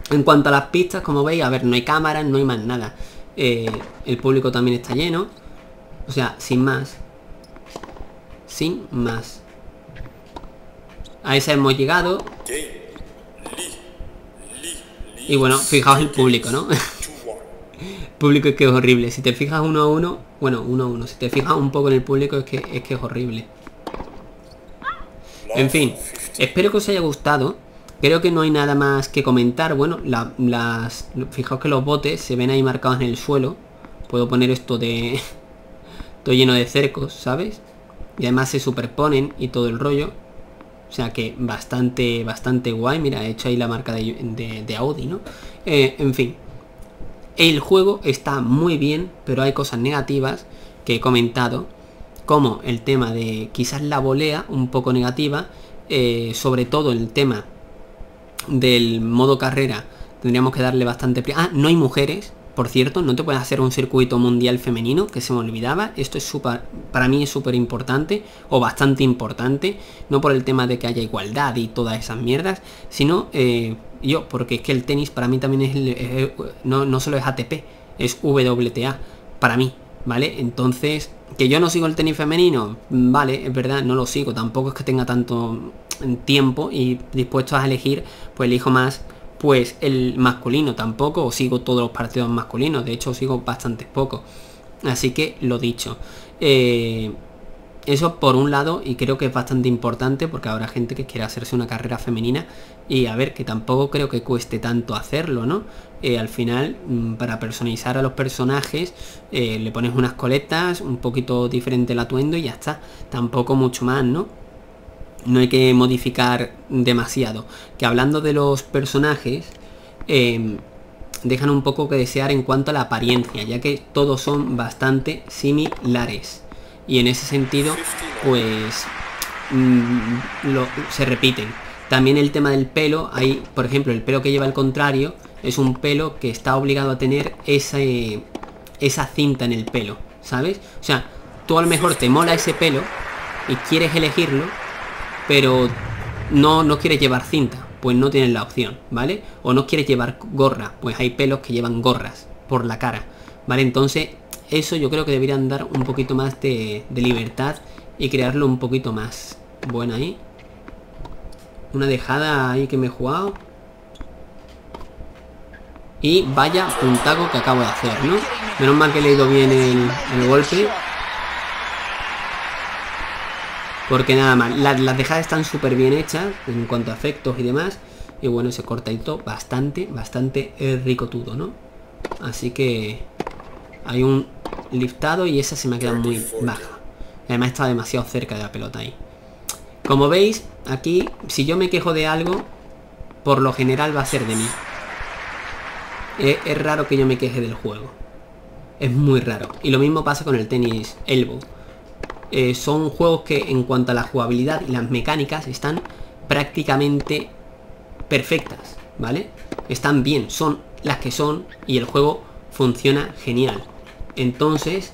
En cuanto a las pistas, como veis, a ver, no hay cámaras, no hay más nada. Eh, el público también está lleno. O sea, sin más. Sin más. A esa hemos llegado. Y bueno, fijaos el público, ¿no? público es que es horrible. Si te fijas uno a uno, bueno, uno a uno. Si te fijas un poco en el público es que es, que es horrible. En fin, espero que os haya gustado. Creo que no hay nada más que comentar. Bueno, las fijaos que los botes se ven ahí marcados en el suelo. Puedo poner esto de... todo lleno de cercos, ¿sabes? Y además se superponen y todo el rollo. O sea que bastante, bastante guay. Mira, he hecho ahí la marca de, Audi, ¿no? Eh, en fin. El juego está muy bien, pero hay cosas negativas que he comentado. Como el tema de quizás la volea un poco negativa. Eh, sobre todo el tema del modo carrera tendríamos que darle bastante... Ah, no hay mujeres, por cierto, no te puedes hacer un circuito mundial femenino, que se me olvidaba. Esto es súper, para mí es súper importante, o bastante importante, no por el tema de que haya igualdad y todas esas mierdas, sino eh, yo, porque es que el tenis para mí también es, no, no solo es ATP, es WTA, para mí, ¿vale? Entonces, que yo no sigo el tenis femenino, vale, es verdad, no lo sigo, tampoco es que tenga tanto tiempo y dispuesto a elegir, pues elijo más pues el masculino tampoco, o sigo todos los partidos masculinos, de hecho sigo bastante poco. Así que lo dicho. Eh, eso por un lado, y creo que es bastante importante porque habrá gente que quiera hacerse una carrera femenina y a ver, que tampoco creo que cueste tanto hacerlo, ¿no? Eh, al final, mm, para personalizar a los personajes, eh, le pones unas coletas, un poquito diferente el atuendo y ya está. Tampoco mucho más, ¿no? no hay que modificar demasiado. Que hablando de los personajes, em, dejan un poco que desear en cuanto a la apariencia, ya que todos son bastante similares. Y en ese sentido, pues mm, se repiten. También el tema del pelo, hay, por ejemplo, el pelo que lleva el contrario, es un pelo que está obligado a tener ese, esa cinta en el pelo, ¿sabes? O sea, tú a lo mejor te mola ese pelo y quieres elegirlo, pero no, no quieres llevar cinta, pues no tienes la opción, ¿vale? O no quieres llevar gorra, pues hay pelos que llevan gorras por la cara, ¿vale? Entonces, eso yo creo que deberían dar un poquito más de, libertad y crearlo un poquito más. Buena ahí. Una dejada ahí que me he jugado. Y vaya puntaco que acabo de hacer, ¿no? Menos mal que he leído bien el, el golpe. Porque nada más, las, las dejadas están súper bien hechas en cuanto a efectos y demás. Y bueno, ese cortadito bastante, bastante ricotudo, ¿no? Así que hay un liftado y esa se me ha quedado muy baja. Además está demasiado cerca de la pelota ahí. Como veis, aquí, si yo me quejo de algo, por lo general va a ser de mí. Es, raro que yo me queje del juego. Es muy raro. Y lo mismo pasa con el tenis Elbow. Eh, son juegos que en cuanto a la jugabilidad y las mecánicas están prácticamente perfectas, ¿vale? Están bien, son las que son y el juego funciona genial. Entonces,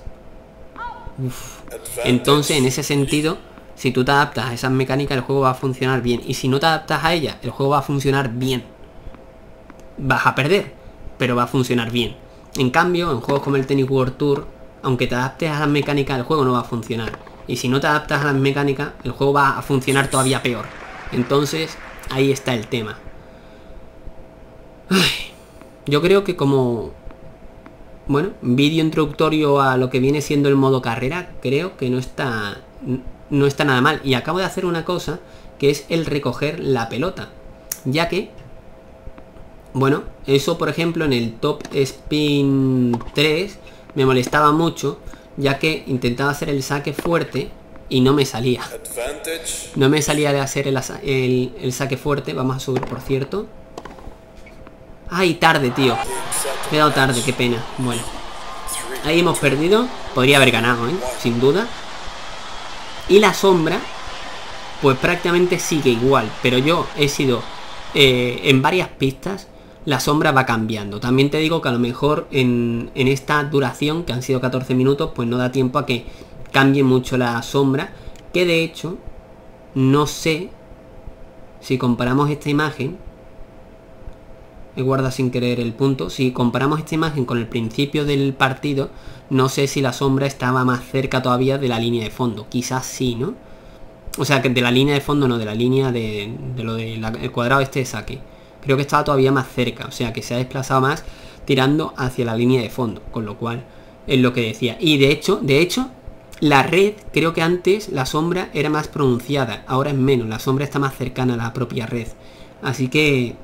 entonces en ese sentido, si tú te adaptas a esas mecánicas, el juego va a funcionar bien. Y si no te adaptas a ellas, el juego va a funcionar bien. Vas a perder, pero va a funcionar bien. En cambio, en juegos como el Tennis World Tour, aunque te adaptes a las mecánicas, el juego no va a funcionar. Y si no te adaptas a las mecánicas, el juego va a funcionar todavía peor. Entonces, ahí está el tema. yo creo que como bueno, vídeo introductorio a lo que viene siendo el modo carrera, creo que no está no está nada mal. Y acabo de hacer una cosa que es el recoger la pelota. Ya que bueno, eso por ejemplo en el Top Spin 3 me molestaba mucho, ya que intentaba hacer el saque fuerte y no me salía. No me salía de hacer el, el saque fuerte. Vamos a subir, por cierto. Ay, tarde, tío. Me he dado tarde, qué pena. Bueno. Ahí hemos perdido. Podría haber ganado, ¿eh? Sin duda. Y la sombra, pues prácticamente sigue igual. Pero yo he sido eh, en varias pistas. La sombra va cambiando. También te digo que a lo mejor en, en esta duración, que han sido 14 minutos, pues no da tiempo a que cambie mucho la sombra. Que de hecho, no sé si comparamos esta imagen he guardado sin querer el punto. Si comparamos esta imagen con el principio del partido, no sé si la sombra estaba más cerca todavía de la línea de fondo. Quizás sí, ¿no? O sea, que de la línea de fondo, no, de la línea de, lo del cuadrado este de saque. Creo que estaba todavía más cerca, o sea, que se ha desplazado más tirando hacia la línea de fondo, con lo cual es lo que decía. Y de hecho, de hecho, la red, creo que antes la sombra era más pronunciada, ahora es menos, la sombra está más cercana a la propia red. Así que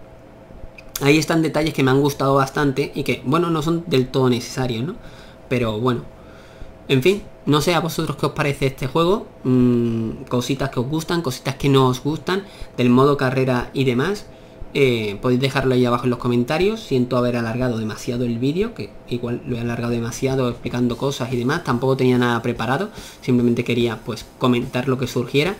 ahí están detalles que me han gustado bastante y que, bueno, no son del todo necesarios, ¿no? Pero bueno, en fin, no sé a vosotros qué os parece este juego, mm, cositas que os gustan, cositas que no os gustan, del modo carrera y demás. Eh, podéis dejarlo ahí abajo en los comentarios. Siento haber alargado demasiado el vídeo, que igual lo he alargado demasiado explicando cosas y demás. Tampoco tenía nada preparado, simplemente quería pues comentar lo que surgiera.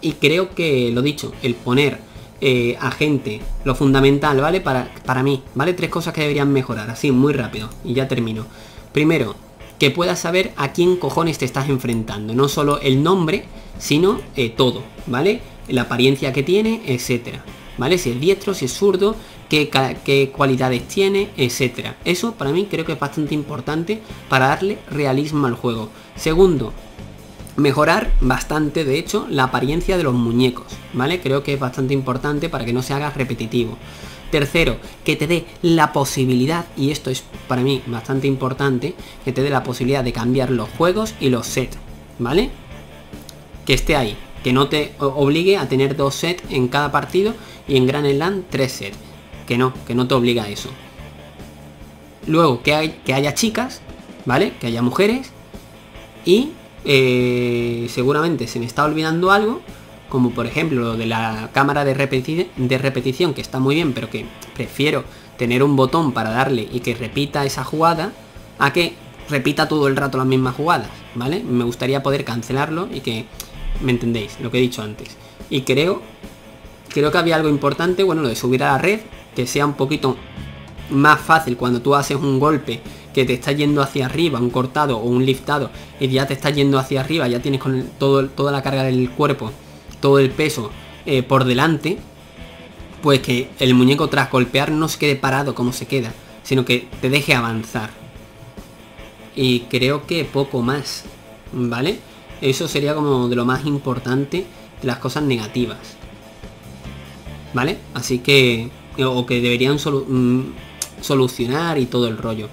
Y creo que lo dicho, el poner eh, a gente, lo fundamental, ¿vale? Para, para mí, ¿vale? Tres cosas que deberían mejorar, así, muy rápido, y ya termino. Primero, que puedas saber a quién cojones te estás enfrentando, no solo el nombre, sino eh, todo, ¿vale? La apariencia que tiene, etcétera, ¿vale? Si es diestro, si es zurdo, qué, qué cualidades tiene, etcétera. Eso para mí creo que es bastante importante para darle realismo al juego. Segundo, mejorar bastante, de hecho, la apariencia de los muñecos, ¿vale? Creo que es bastante importante para que no se haga repetitivo. Tercero, que te dé la posibilidad, y esto es para mí bastante importante, que te dé la posibilidad de cambiar los juegos y los sets, ¿vale? Que esté ahí, que no te obligue a tener dos sets en cada partido y en Grand Slam tres sets. Que no, que no te obliga a eso. Luego, que haya chicas, ¿vale? Que haya mujeres y eh, seguramente se me está olvidando algo, como por ejemplo lo de la cámara de, de repetición, que está muy bien, pero que prefiero tener un botón para darle y que repita esa jugada, a que repita todo el rato las mismas jugadas, ¿vale? Me gustaría poder cancelarlo y que, ¿me entendéis? Lo que he dicho antes. Y creo, creo que había algo importante, bueno, lo de subir a la red, que sea un poquito más fácil cuando tú haces un golpe que te está yendo hacia arriba, un cortado o un liftado, y ya te está yendo hacia arriba, ya tienes con todo, toda la carga del cuerpo, todo el peso eh, por delante, pues que el muñeco tras golpear no se quede parado como se queda, sino que te deje avanzar. Y creo que poco más, ¿vale? Eso sería como de lo más importante de las cosas negativas. ¿Vale? Así que... O que deberían. Mm, solucionar y todo el rollo.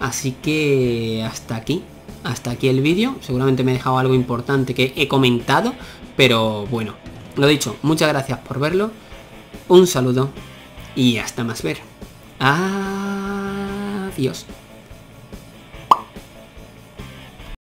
Así que hasta aquí, hasta aquí el vídeo. Seguramente me he dejado algo importante que he comentado, pero bueno, lo dicho, muchas gracias por verlo. Un saludo y hasta más ver. Adiós.